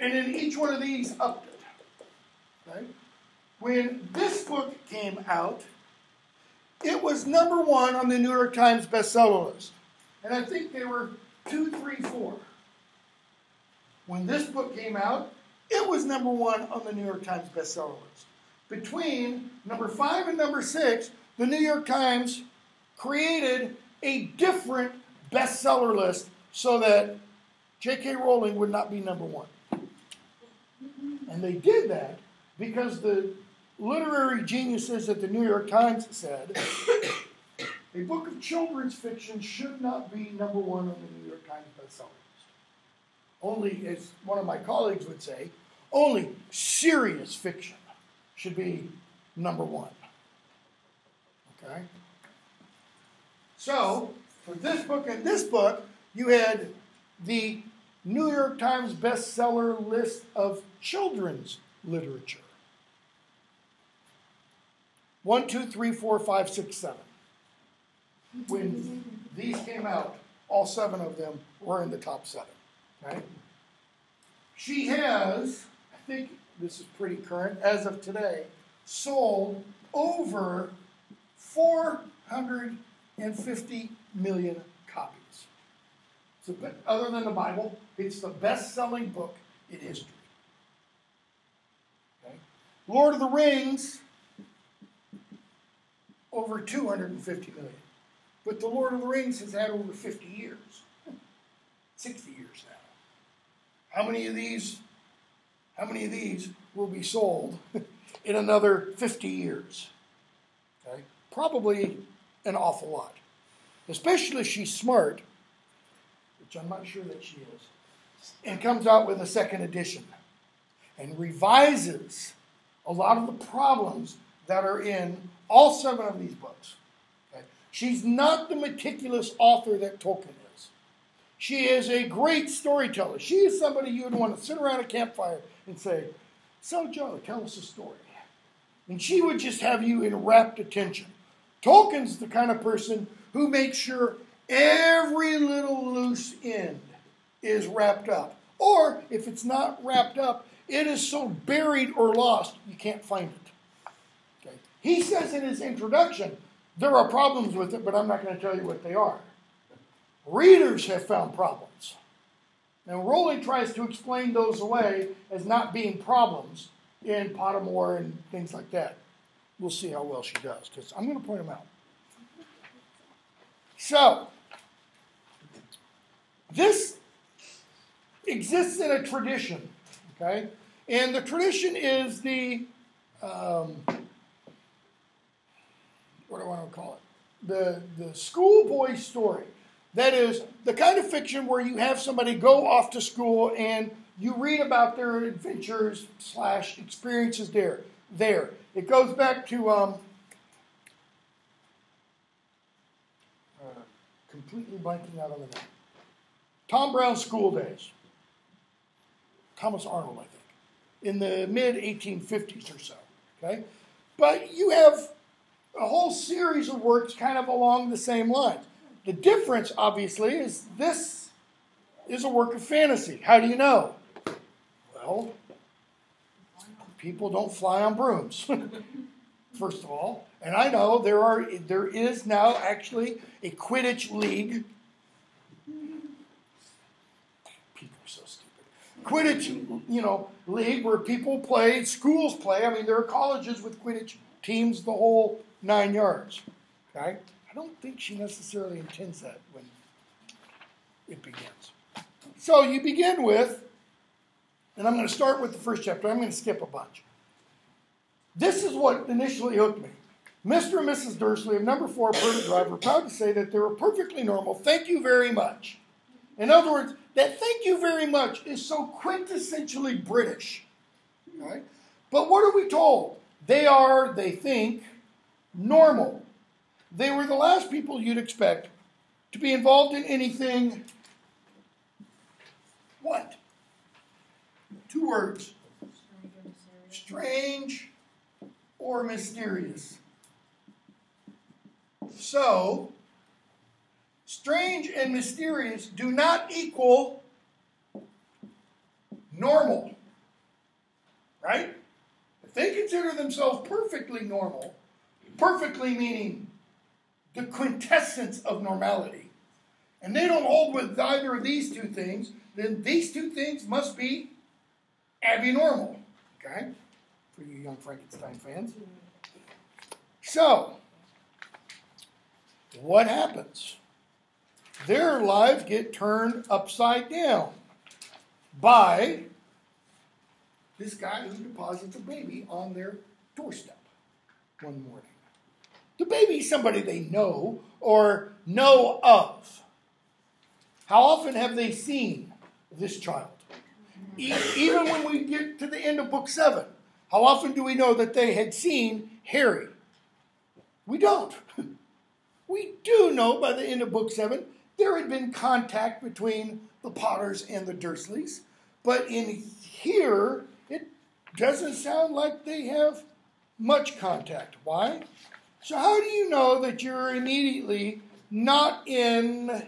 And then each one of these upped it. Okay? When this book came out, it was number one on the New York Times bestseller list. And I think they were two, three, four. When this book came out, it was number one on the New York Times bestseller list. Between number five and number six, the New York Times created a different bestseller list so that J.K. Rowling would not be number one. And they did that because the literary geniuses at the New York Times said a book of children's fiction should not be number one on the New York Times bestseller list. Only, as one of my colleagues would say, only serious fiction should be number one. Okay? So, for this book and this book, you had the New York Times bestseller list of children's literature. One, two, three, four, five, six, seven. When these came out, all seven of them were in the top seven. Right? She has, I think this is pretty current, as of today, sold over 450 million copies. So, other than the Bible, it's the best selling book in history. Okay? Lord of the Rings, over 250 million. But the Lord of the Rings has had over 50 years, 60 years now. How many of these? How many of these will be sold in another 50 years? Okay? Probably an awful lot. Especially if she's smart, which I'm not sure that she is, and comes out with a second edition and revises a lot of the problems that are in all seven of these books. Okay? She's not the meticulous author that Tolkien is. She is a great storyteller. She is somebody you would want to sit around a campfire and say, So, Joe, tell us a story. And she would just have you in rapt attention. Tolkien's the kind of person who makes sure every little loose end is wrapped up. Or if it's not wrapped up, it is so buried or lost you can't find it. He says in his introduction, there are problems with it, but I'm not going to tell you what they are. Readers have found problems. And Rowling tries to explain those away as not being problems in Pottermore and things like that. We'll see how well she does, because I'm going to point them out. So, this exists in a tradition, okay? And the tradition is the, um, what do I want to call it? The, the schoolboy story. That is the kind of fiction where you have somebody go off to school and you read about their adventures slash experiences there. There, it goes back to um, uh, completely blanking out on the name. Tom Brown's School Days. Thomas Arnold, I think, in the mid 1850s or so. Okay, but you have a whole series of works kind of along the same lines. The difference, obviously, is this is a work of fantasy. How do you know? Well, people don't fly on brooms, first of all. And I know there are there is now actually a Quidditch league. People are so stupid. Quidditch, you know, league where people play, schools play. I mean, there are colleges with Quidditch teams, the whole nine yards. Okay? I don't think she necessarily intends that when it begins. So you begin with, and I'm going to start with the first chapter. I'm going to skip a bunch. This is what initially hooked me. Mr. and Mrs. Dursley of number four Privet Drive were proud to say that they were perfectly normal. Thank you very much. In other words, that thank you very much is so quintessentially British. Right? But what are we told? They are, they think, normal. They were the last people you'd expect to be involved in anything. What? Two words strange or mysterious. So, strange and mysterious do not equal normal. Right? If they consider themselves perfectly normal, perfectly meaning the quintessence of normality, and they don't hold with either of these two things, then these two things must be abnormal. Okay? For you young Frankenstein fans. So, what happens? Their lives get turned upside down by this guy who deposits a baby on their doorstep one morning. The baby's somebody they know or know of. How often have they seen this child? Even when we get to the end of book seven, how often do we know that they had seen Harry? We don't. We do know by the end of book seven there had been contact between the Potters and the Dursleys, but in here it doesn't sound like they have much contact. Why? So, how do you know that you're immediately not in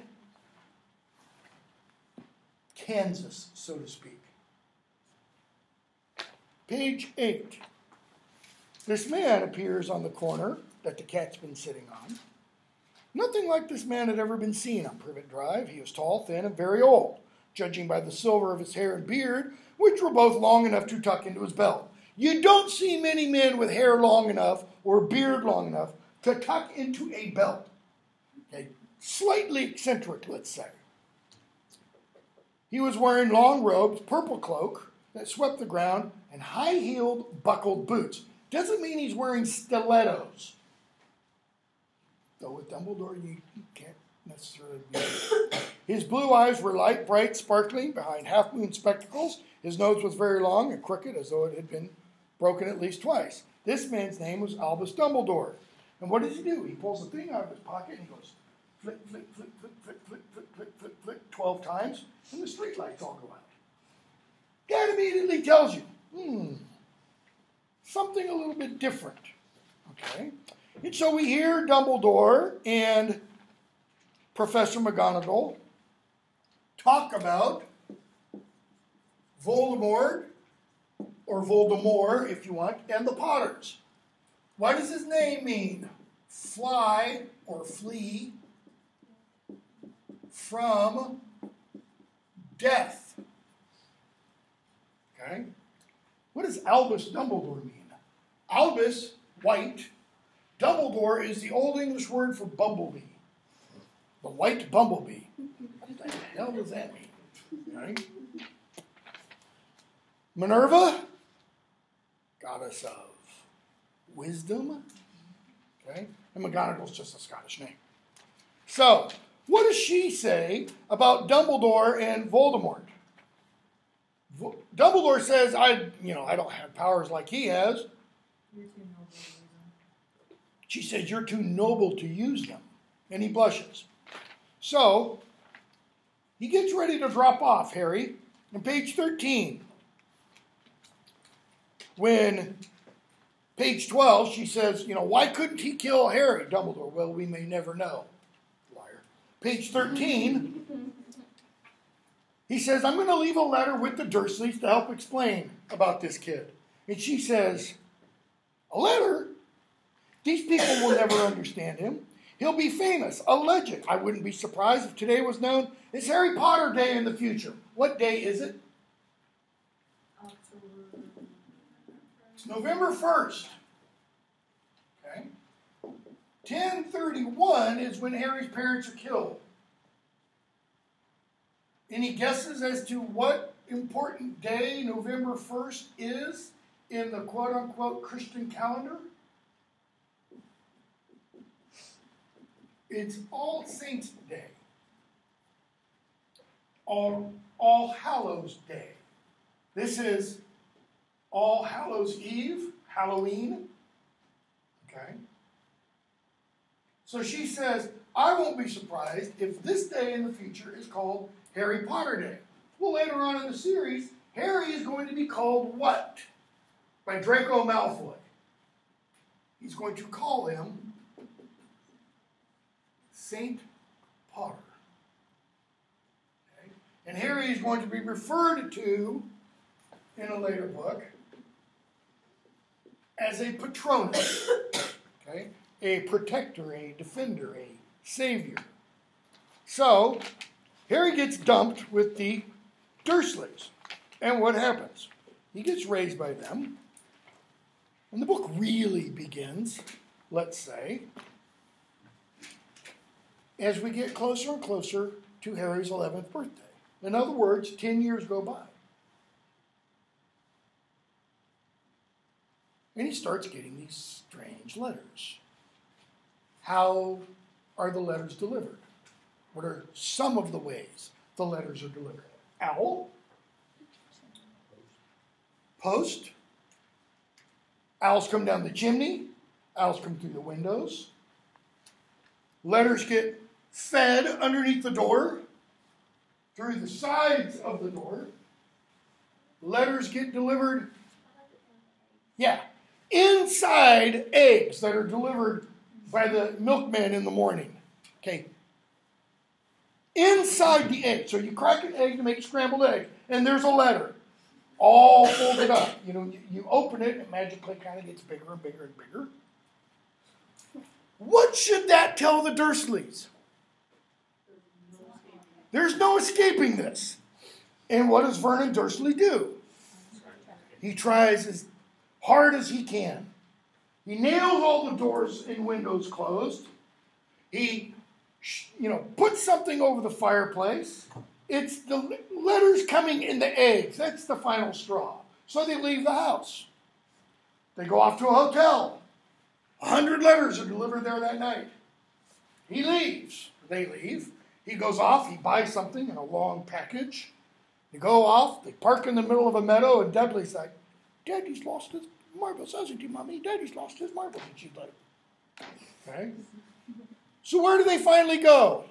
Kansas, so to speak? Page 8. This man appears on the corner that the cat's been sitting on. Nothing like this man had ever been seen on Privet Drive. He was tall, thin, and very old, judging by the silver of his hair and beard, which were both long enough to tuck into his belt. You don't see many men with hair long enough or beard long enough to tuck into a belt. Okay, slightly eccentric, let's say. He was wearing long robes, purple cloak that swept the ground, and high heeled, buckled boots. Doesn't mean he's wearing stilettos. Though with Dumbledore, you, you can't necessarily be. His blue eyes were light, bright, sparkling behind half moon spectacles. His nose was very long and crooked, as though it had been broken at least twice. This man's name was Albus Dumbledore. And what does he do? He pulls a thing out of his pocket and he goes flick, flick, flick, flick, flick, flick, flick, flick, flick, flick, 12 times, and the street lights all go out. That immediately tells you, hmm, something a little bit different. Okay? And so we hear Dumbledore and Professor McGonagall talk about Voldemort, or Voldemort if you want, and the Potters. What does his name mean? Fly or flee from death. Okay? What does Albus Dumbledore mean? Albus, white. Dumbledore is the Old English word for bumblebee. The white bumblebee. What the hell does that mean? Right? Minerva, goddess of wisdom. Okay? And McGonagall's just a Scottish name. So, what does she say about Dumbledore and Voldemort? Dumbledore says, "I, you know, I don't have powers like he has." You're too noble to use them. She says, "You're too noble to use them," and he blushes. So he gets ready to drop off Harry on page thirteen. When page twelve, she says, "You know, why couldn't he kill Harry?" Dumbledore. Well, we may never know. Liar. Page thirteen. He says, I'm going to leave a letter with the Dursleys to help explain about this kid. And she says, A letter? These people will never understand him. He'll be famous, a legend. I wouldn't be surprised if today was known as Harry Potter Day in the future. What day is it? It's November 1st. Okay. 1031 is when Harry's parents are killed. Any guesses as to what important day November 1st is in the quote unquote Christian calendar? It's All Saints Day. All, All Hallows Day. This is All Hallows Eve, Halloween. Okay? So she says, I won't be surprised if this day in the future is called Harry Potter Day. Well, later on in the series, Harry is going to be called what? By Draco Malfoy. He's going to call him Saint Potter. Okay? And Harry is going to be referred to in a later book as a patronus, okay? a protector, a defender, a savior. So, Harry gets dumped with the Dursleys. And what happens? He gets raised by them. And the book really begins, let's say, as we get closer and closer to Harry's 11th birthday. In other words, 10 years go by. And he starts getting these strange letters. How are the letters delivered? What are some of the ways the letters are delivered? Owl, post, owls come down the chimney, owls come through the windows, letters get fed underneath the door, through the sides of the door, letters get delivered, inside eggs that are delivered by the milkman in the morning. Okay. Inside the egg. So you crack an egg to make a scrambled egg, and there's a letter all folded up. You know, you, you open it, it magically kind of gets bigger and bigger and bigger. What should that tell the Dursleys? There's no escaping this. And what does Vernon Dursley do? He tries as hard as he can. He nails all the doors and windows closed. He, you know, puts something over the fireplace. It's the letters coming in the eggs. That's the final straw. So they leave the house. They go off to a hotel. A hundred letters are delivered there that night. He leaves. They leave. He goes off. He buys something in a long package. They go off. They park in the middle of a meadow, and Dudley's like, Daddy's lost his marbles, hasn't he, Mommy? Daddy's lost his marbles. And she's like, okay. So where do they finally go?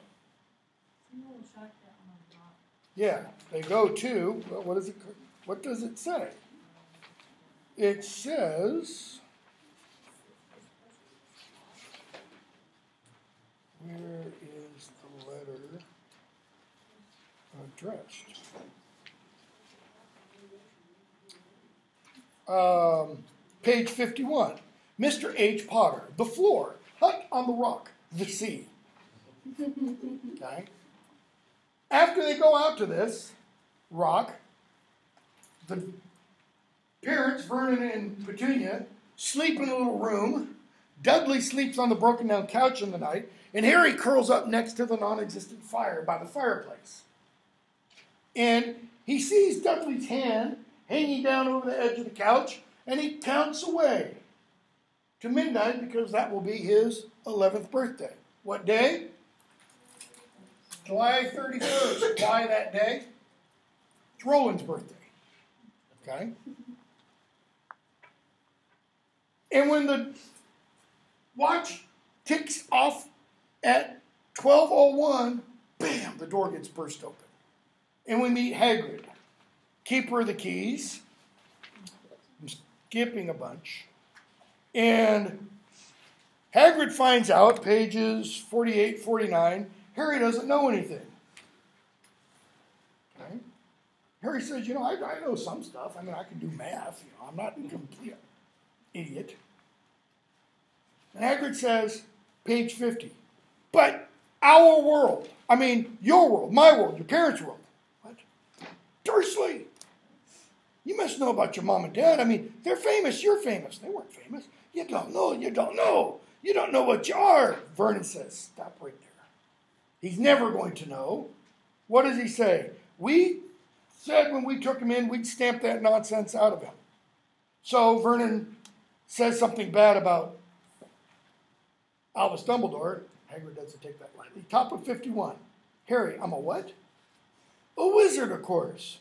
Yeah, they go to, what is it? What does it say? It says, where is the letter addressed? Um, page 51. Mr. H. Potter, the floor, hut on the rock, the sea. Okay? After they go out to this rock, the parents, Vernon and Petunia, sleep in a little room. Dudley sleeps on the broken down couch in the night, and Harry curls up next to the non existent fire by the fireplace. And he sees Dudley's hand hanging down over the edge of the couch, and he counts away to midnight because that will be his 11th birthday. What day? July 31st. Why that day? It's Rowling's birthday. Okay? And when the watch ticks off at 12.01, bam, the door gets burst open. And we meet Hagrid, keeper of the keys. I'm skipping a bunch. And Hagrid finds out, pages 48, 49, Harry doesn't know anything. Okay? Harry says, You know, I, I know some stuff. I mean, I can do math. You know, I'm not a complete idiot. And Hagrid says, page 50, but our world, I mean, your world, my world, your parents' world. What? Dursley! You must know about your mom and dad. I mean, they're famous, you're famous. They weren't famous. You don't know, you don't know. You don't know what you are. Vernon says, Stop right there. He's never going to know. What does he say? We said when we took him in, we'd stamp that nonsense out of him. So Vernon says something bad about Albus Dumbledore. Hagrid doesn't take that lightly. Top of 51. Harry, I'm a what? A wizard, of course.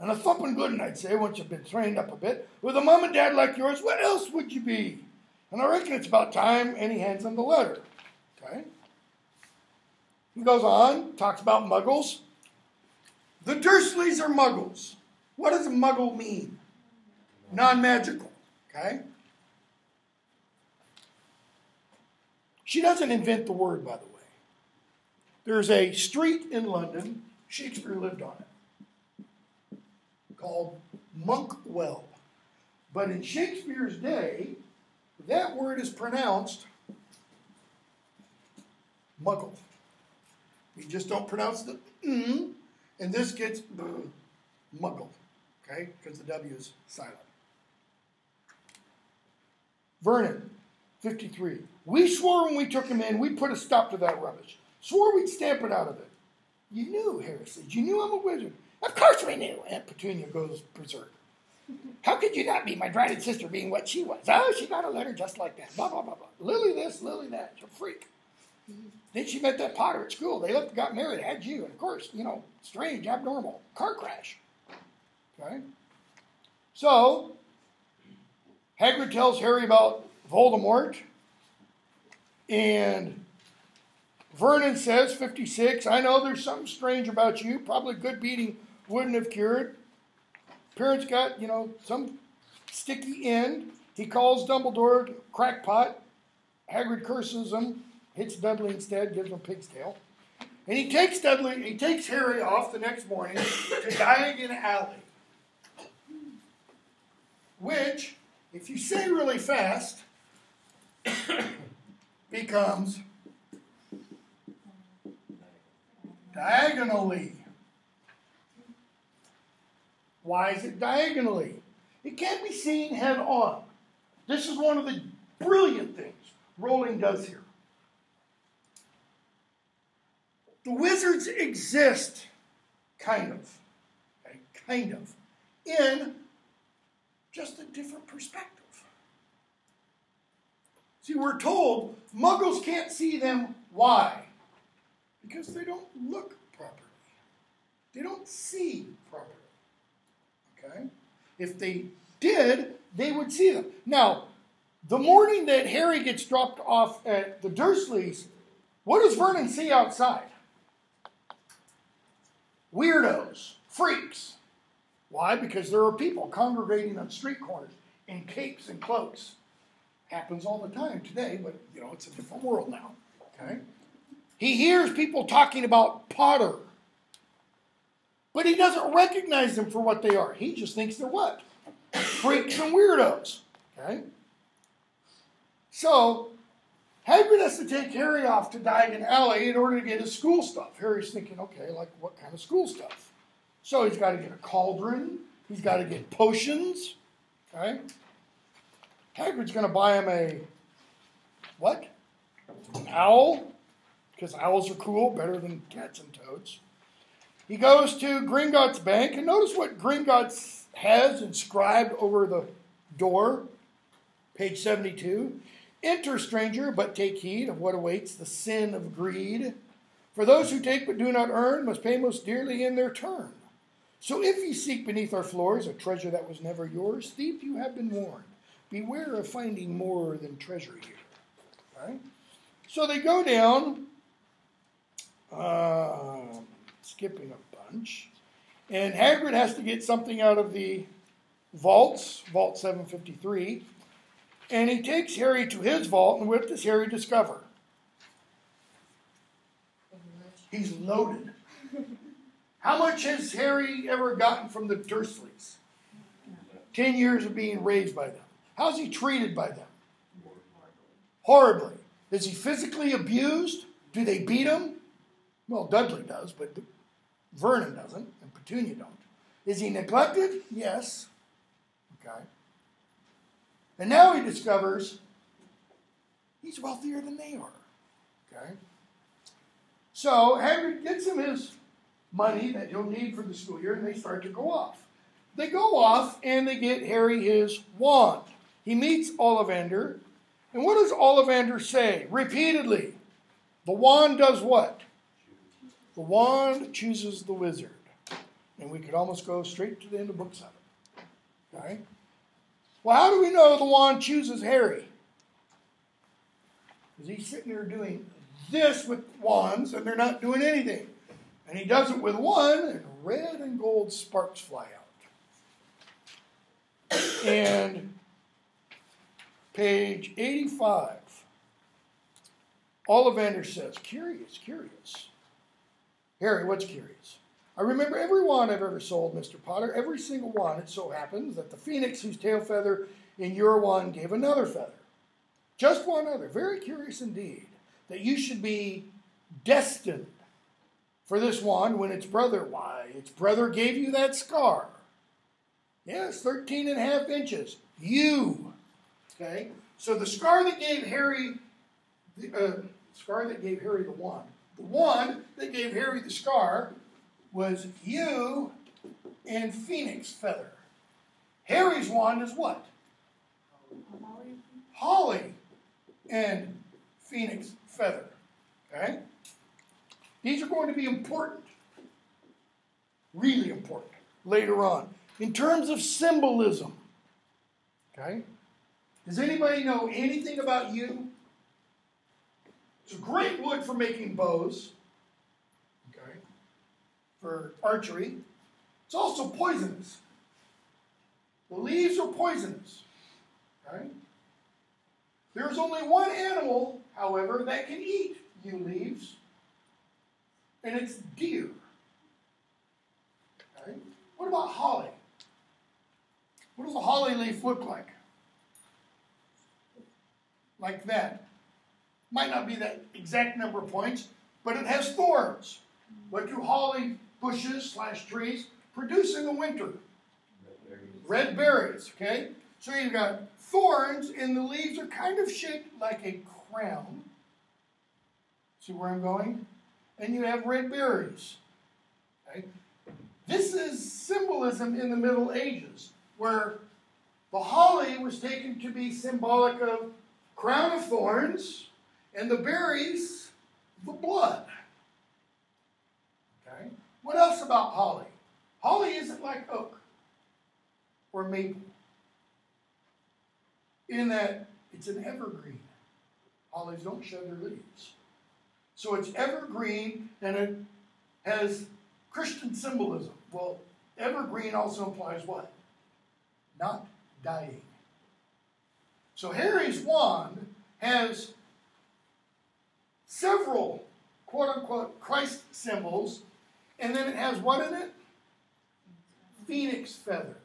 And a thumping good one, I'd say, once you've been trained up a bit. With a mom and dad like yours, what else would you be? And I reckon it's about time, and he hands him the letter. Okay? He goes on, talks about muggles. The Dursleys are muggles. What does a muggle mean? Non magical. Okay? She doesn't invent the word, by the way. There's a street in London, Shakespeare lived on it, called Monkwell. But in Shakespeare's day, that word is pronounced muggle. You just don't pronounce the mm, and this gets muggle, okay? Because the W is silent. Vernon, 53. We swore when we took him in, we put a stop to that rubbish. Swore we'd stamp it out of it. You knew, Harris said. You knew I'm a wizard. Of course we knew. Aunt Petunia goes berserk. How could you not be my dreaded sister being what she was? Oh, she got a letter just like that. Blah, blah, blah, blah. Lily this, Lily that. You're a freak. Then she met that Potter at school. They left, got married, had you. And of course, you know, strange, abnormal. Car crash. Okay? So, Hagrid tells Harry about Voldemort. And Vernon says, 56, I know there's something strange about you. Probably good beating wouldn't have cured. Parents got, you know, some sticky end. He calls Dumbledore crackpot. Hagrid curses him, hits Dudley instead, gives him a pig's tail. And he takes Dudley, he takes Harry off the next morning to Diagon Alley. Which, if you say really fast, becomes diagonally. Why is it diagonally? It can't be seen head on. This is one of the brilliant things Rowling does here. The wizards exist, kind of, okay, kind of, in just a different perspective. See, we're told muggles can't see them. Why? Because they don't look properly. They don't see properly. Okay? If they did, they would see them. Now, the morning that Harry gets dropped off at the Dursleys, what does Vernon see outside? Weirdos, freaks. Why? Because there are people congregating on street corners in capes and cloaks. Happens all the time today, but you know, it's a different world now. Okay? He hears people talking about Potter. But he doesn't recognize them for what they are. He just thinks they're what? Freaks and weirdos. Okay? So, Hagrid has to take Harry off to Diagon Alley in order to get his school stuff. Harry's thinking, okay, like what kind of school stuff? So he's got to get a cauldron. He's got to get potions. Okay? Hagrid's going to buy him a what? An owl, because owls are cool, better than cats and toads. He goes to Gringotts Bank, and notice what Gringotts has inscribed over the door, page 72. Enter, stranger, but take heed of what awaits the sin of greed. For those who take but do not earn must pay most dearly in their turn. So if ye seek beneath our floors a treasure that was never yours, thief, you have been warned. Beware of finding more than treasure here. So they go down, uh, skipping a bunch, and Hagrid has to get something out of the vaults, Vault 753, and he takes Harry to his vault, and what does Harry discover? He's loaded. How much has Harry ever gotten from the Dursleys? Ten years of being raised by them. How's he treated by them? Horribly. Is he physically abused? Do they beat him? Well, Dudley does, but Vernon doesn't, and Petunia don't. Is he neglected? Yes. Okay. And now he discovers he's wealthier than they are. Okay. So Hagrid gets him his money that he'll need for the school year, and they start to go off. They go off and they get Harry his wand. He meets Ollivander, and what does Ollivander say repeatedly? The wand does what? The wand chooses the wizard. And we could almost go straight to the end of book seven. Okay? Well, how do we know the wand chooses Harry? Because he's sitting there doing this with wands and they're not doing anything. And he does it with one, and red and gold sparks fly out. And page 85, Ollivander says, Curious, curious. Harry, what's curious? I remember every wand I've ever sold, Mr. Potter, every single one. It so happens that the phoenix whose tail feather in your wand gave another feather. Just one other. Very curious indeed that you should be destined for this wand when its brother, why, its brother gave you that scar. Yes, 13 and a half inches. Yew. Okay? So the scar that gave Harry, the uh, scar that gave Harry the wand, the one that gave Harry the scar was yew and Phoenix Feather. Harry's wand is what? Holly and Phoenix Feather. Okay? These are going to be important. Really important later on. In terms of symbolism. Okay? Does anybody know anything about yew? It's a great wood for making bows. Okay? For archery. It's also poisonous. The leaves are poisonous. Okay? There's only one animal, however, that can eat yew leaves, and it's deer. Okay? What about holly? What does a holly leaf look like? Like that. Might not be that exact number of points, but it has thorns. What do holly bushes slash trees produce in the winter? Red berries, okay? So you've got thorns, and the leaves are kind of shaped like a crown. See where I'm going? And you have red berries. Okay? This is symbolism in the Middle Ages, where the holly was taken to be symbolic of crown of thorns, and the berries, the blood. Okay? What else about holly? Holly isn't like oak or maple in that it's an evergreen. Hollies don't shed their leaves. So it's evergreen and it has Christian symbolism. Well, evergreen also implies what? Not dying. So Harry's wand has several quote unquote Christ symbols, and then it has what in it? Phoenix feather.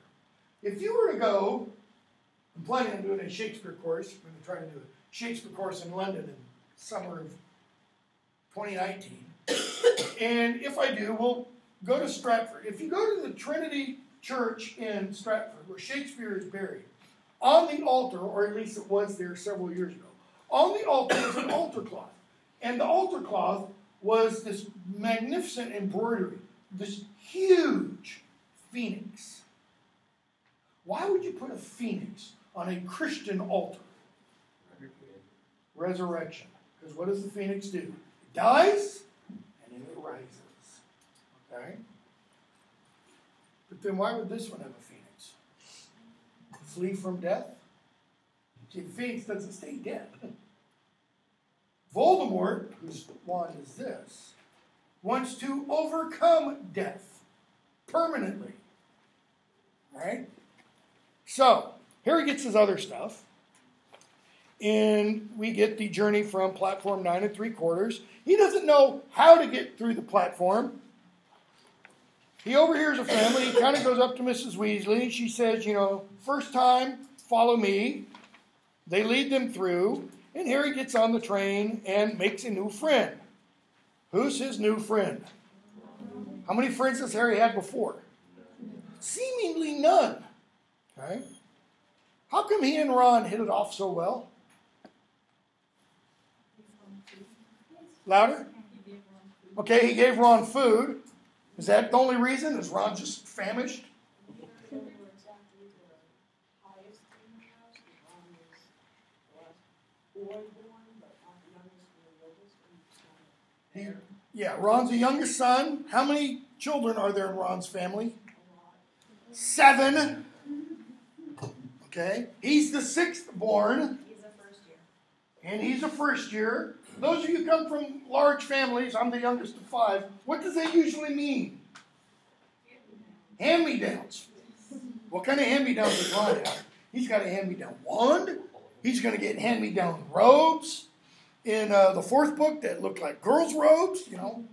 If you were to go I'm planning on doing a Shakespeare course. I'm going to try to do a Shakespeare course in London in summer of 2019. and if I do, we'll go to Stratford. If you go to the Trinity Church in Stratford, where Shakespeare is buried, on the altar, or at least it was there several years ago, on the altar is an altar cloth. And the altar cloth was this magnificent embroidery, this huge phoenix. Why would you put a phoenix on a Christian altar. Resurrection. Because what does the phoenix do? It dies and then it rises. Okay? But then why would this one have a phoenix? Flee from death? See, the phoenix doesn't stay dead. Voldemort, whose wand is this, wants to overcome death permanently. Right? So, here he gets his other stuff. And we get the journey from platform nine and three quarters. He doesn't know how to get through the platform. He overhears a family. He kind of goes up to Mrs. Weasley. She says, You know, first time, follow me. They lead them through. And Harry gets on the train and makes a new friend. Who's his new friend? How many friends has Harry had before? Seemingly none. Okay? How come he and Ron hit it off so well? Louder? Okay, he gave Ron food. Is that the only reason? Is Ron just famished? He, Yeah, Ron's the youngest son. How many children are there in Ron's family? Seven. Okay. He's the sixth born, He's a first year. and he's a first year. Those of you come from large families, I'm the youngest of five. What does that usually mean? Hand me downs. What kind of hand me downs does Ron have? He's got a hand me down wand. He's going to get hand me down robes in uh, the fourth book that look like girls' robes, you know.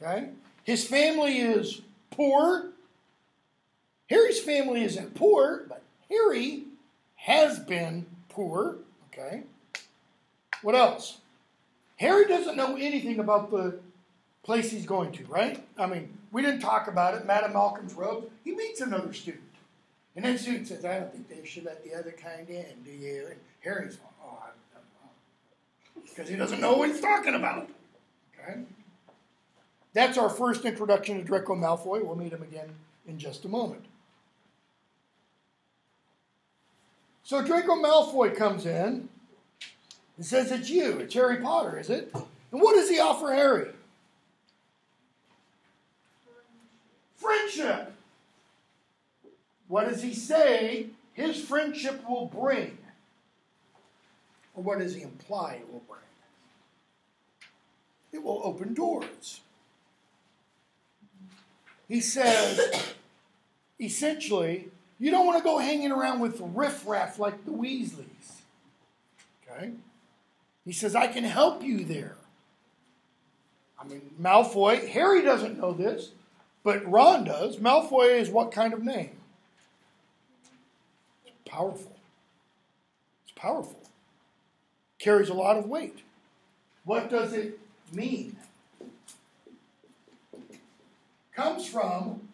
Okay? His family is poor. Harry's family isn't poor, but Harry has been poor. Okay? What else? Harry doesn't know anything about the place he's going to, right? I mean, we didn't talk about it. Madam Malkin's robe. He meets another student. And that student says, I don't think they should let the other kind in, do you? And Harry's oh, I don't know. Because he doesn't know what he's talking about. Okay? That's our first introduction to Draco Malfoy. We'll meet him again in just a moment. So Draco Malfoy comes in and says, It's you, it's Harry Potter, is it? And what does he offer Harry? Friendship. What does he say his friendship will bring? What does he imply it will bring? It will open doors. He says, essentially, you don't want to go hanging around with riffraff like the Weasleys. Okay? He says, I can help you there. I mean, Malfoy, Harry doesn't know this, but Ron does. Malfoy is what kind of name? It's powerful. It's powerful. Carries a lot of weight. What does it mean? Comes from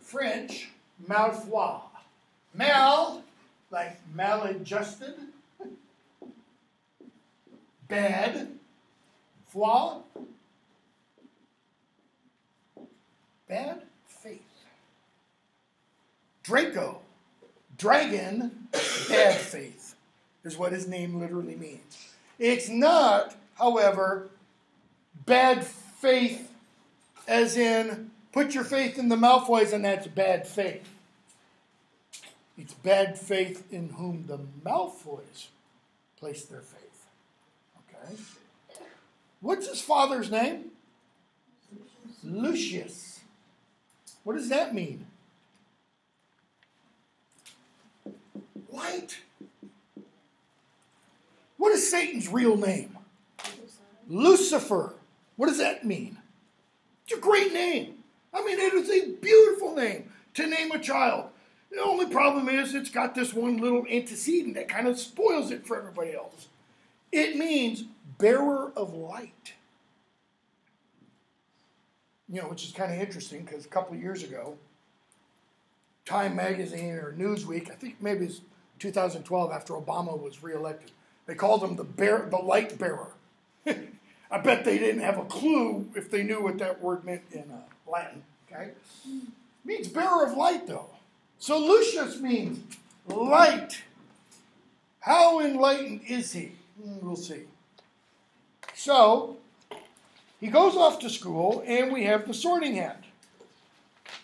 French malfoy. Mal, like maladjusted. Bad. Foi, bad faith. Draco, dragon, bad faith, is what his name literally means. It's not, however, bad faith as in put your faith in the Malfoys and that's bad faith. It's bad faith in whom the Malfoys place their faith. Okay? What's his father's name? Lucius. What does that mean? Light. What is Satan's real name? Lucifer. What does that mean? It's a great name. I mean, it is a beautiful name to name a child. The only problem is it's got this one little antecedent that kind of spoils it for everybody else. It means bearer of light. You know, which is kind of interesting because a couple of years ago, Time Magazine or Newsweek, I think maybe it's 2012 after Obama was reelected, they called him the bear, the light bearer. I bet they didn't have a clue if they knew what that word meant in uh, Latin. Okay, means bearer of light though. So Lucius means light. How enlightened is he? Hmm, We'll see. So he goes off to school, and we have the sorting hat.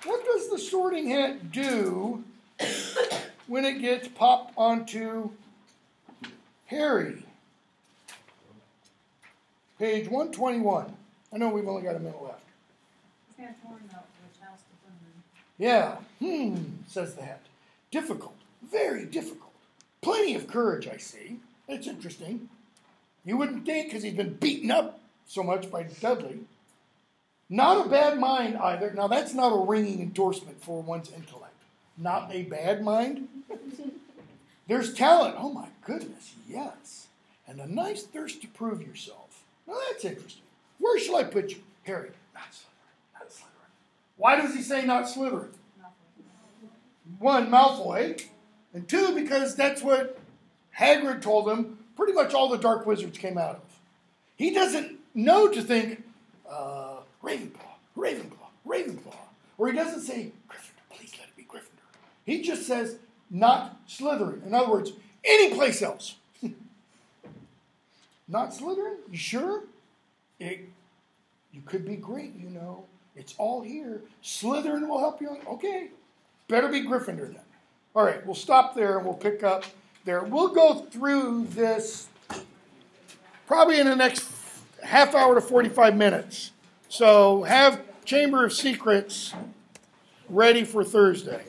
What does the sorting hat do when it gets popped onto Harry? Page 121. I know we've only got a minute left. It's kind of torn out which house to put him Yeah, hmm, says the hat. Difficult, very difficult. Plenty of courage, I see. It's interesting. You wouldn't think because he's been beaten up so much by Dudley. Not a bad mind either. Now, that's not a ringing endorsement for one's intellect. Not a bad mind. There's talent. Oh my goodness, yes. And a nice thirst to prove yourself. Now, that's interesting. Where shall I put you? Harry, not Slytherin, not Slytherin. Why does he say not Slytherin? in. one, Malfoy, and two, because that's what Hagrid told him pretty much all the Dark Wizards came out of. He doesn't know to think uh, Ravenclaw, Ravenclaw, Ravenclaw. Or he doesn't say Gryffindor, please let it be Gryffindor. He just says not Slytherin. In other words, any place else. not Slytherin? You sure? It You could be great, you know. It's all here. Slytherin will help you. Okay. Better be Gryffindor then. All right, we'll stop there and we'll pick up there. We'll go through this probably in the next half hour to 45 minutes. So have Chamber of Secrets ready for Thursday.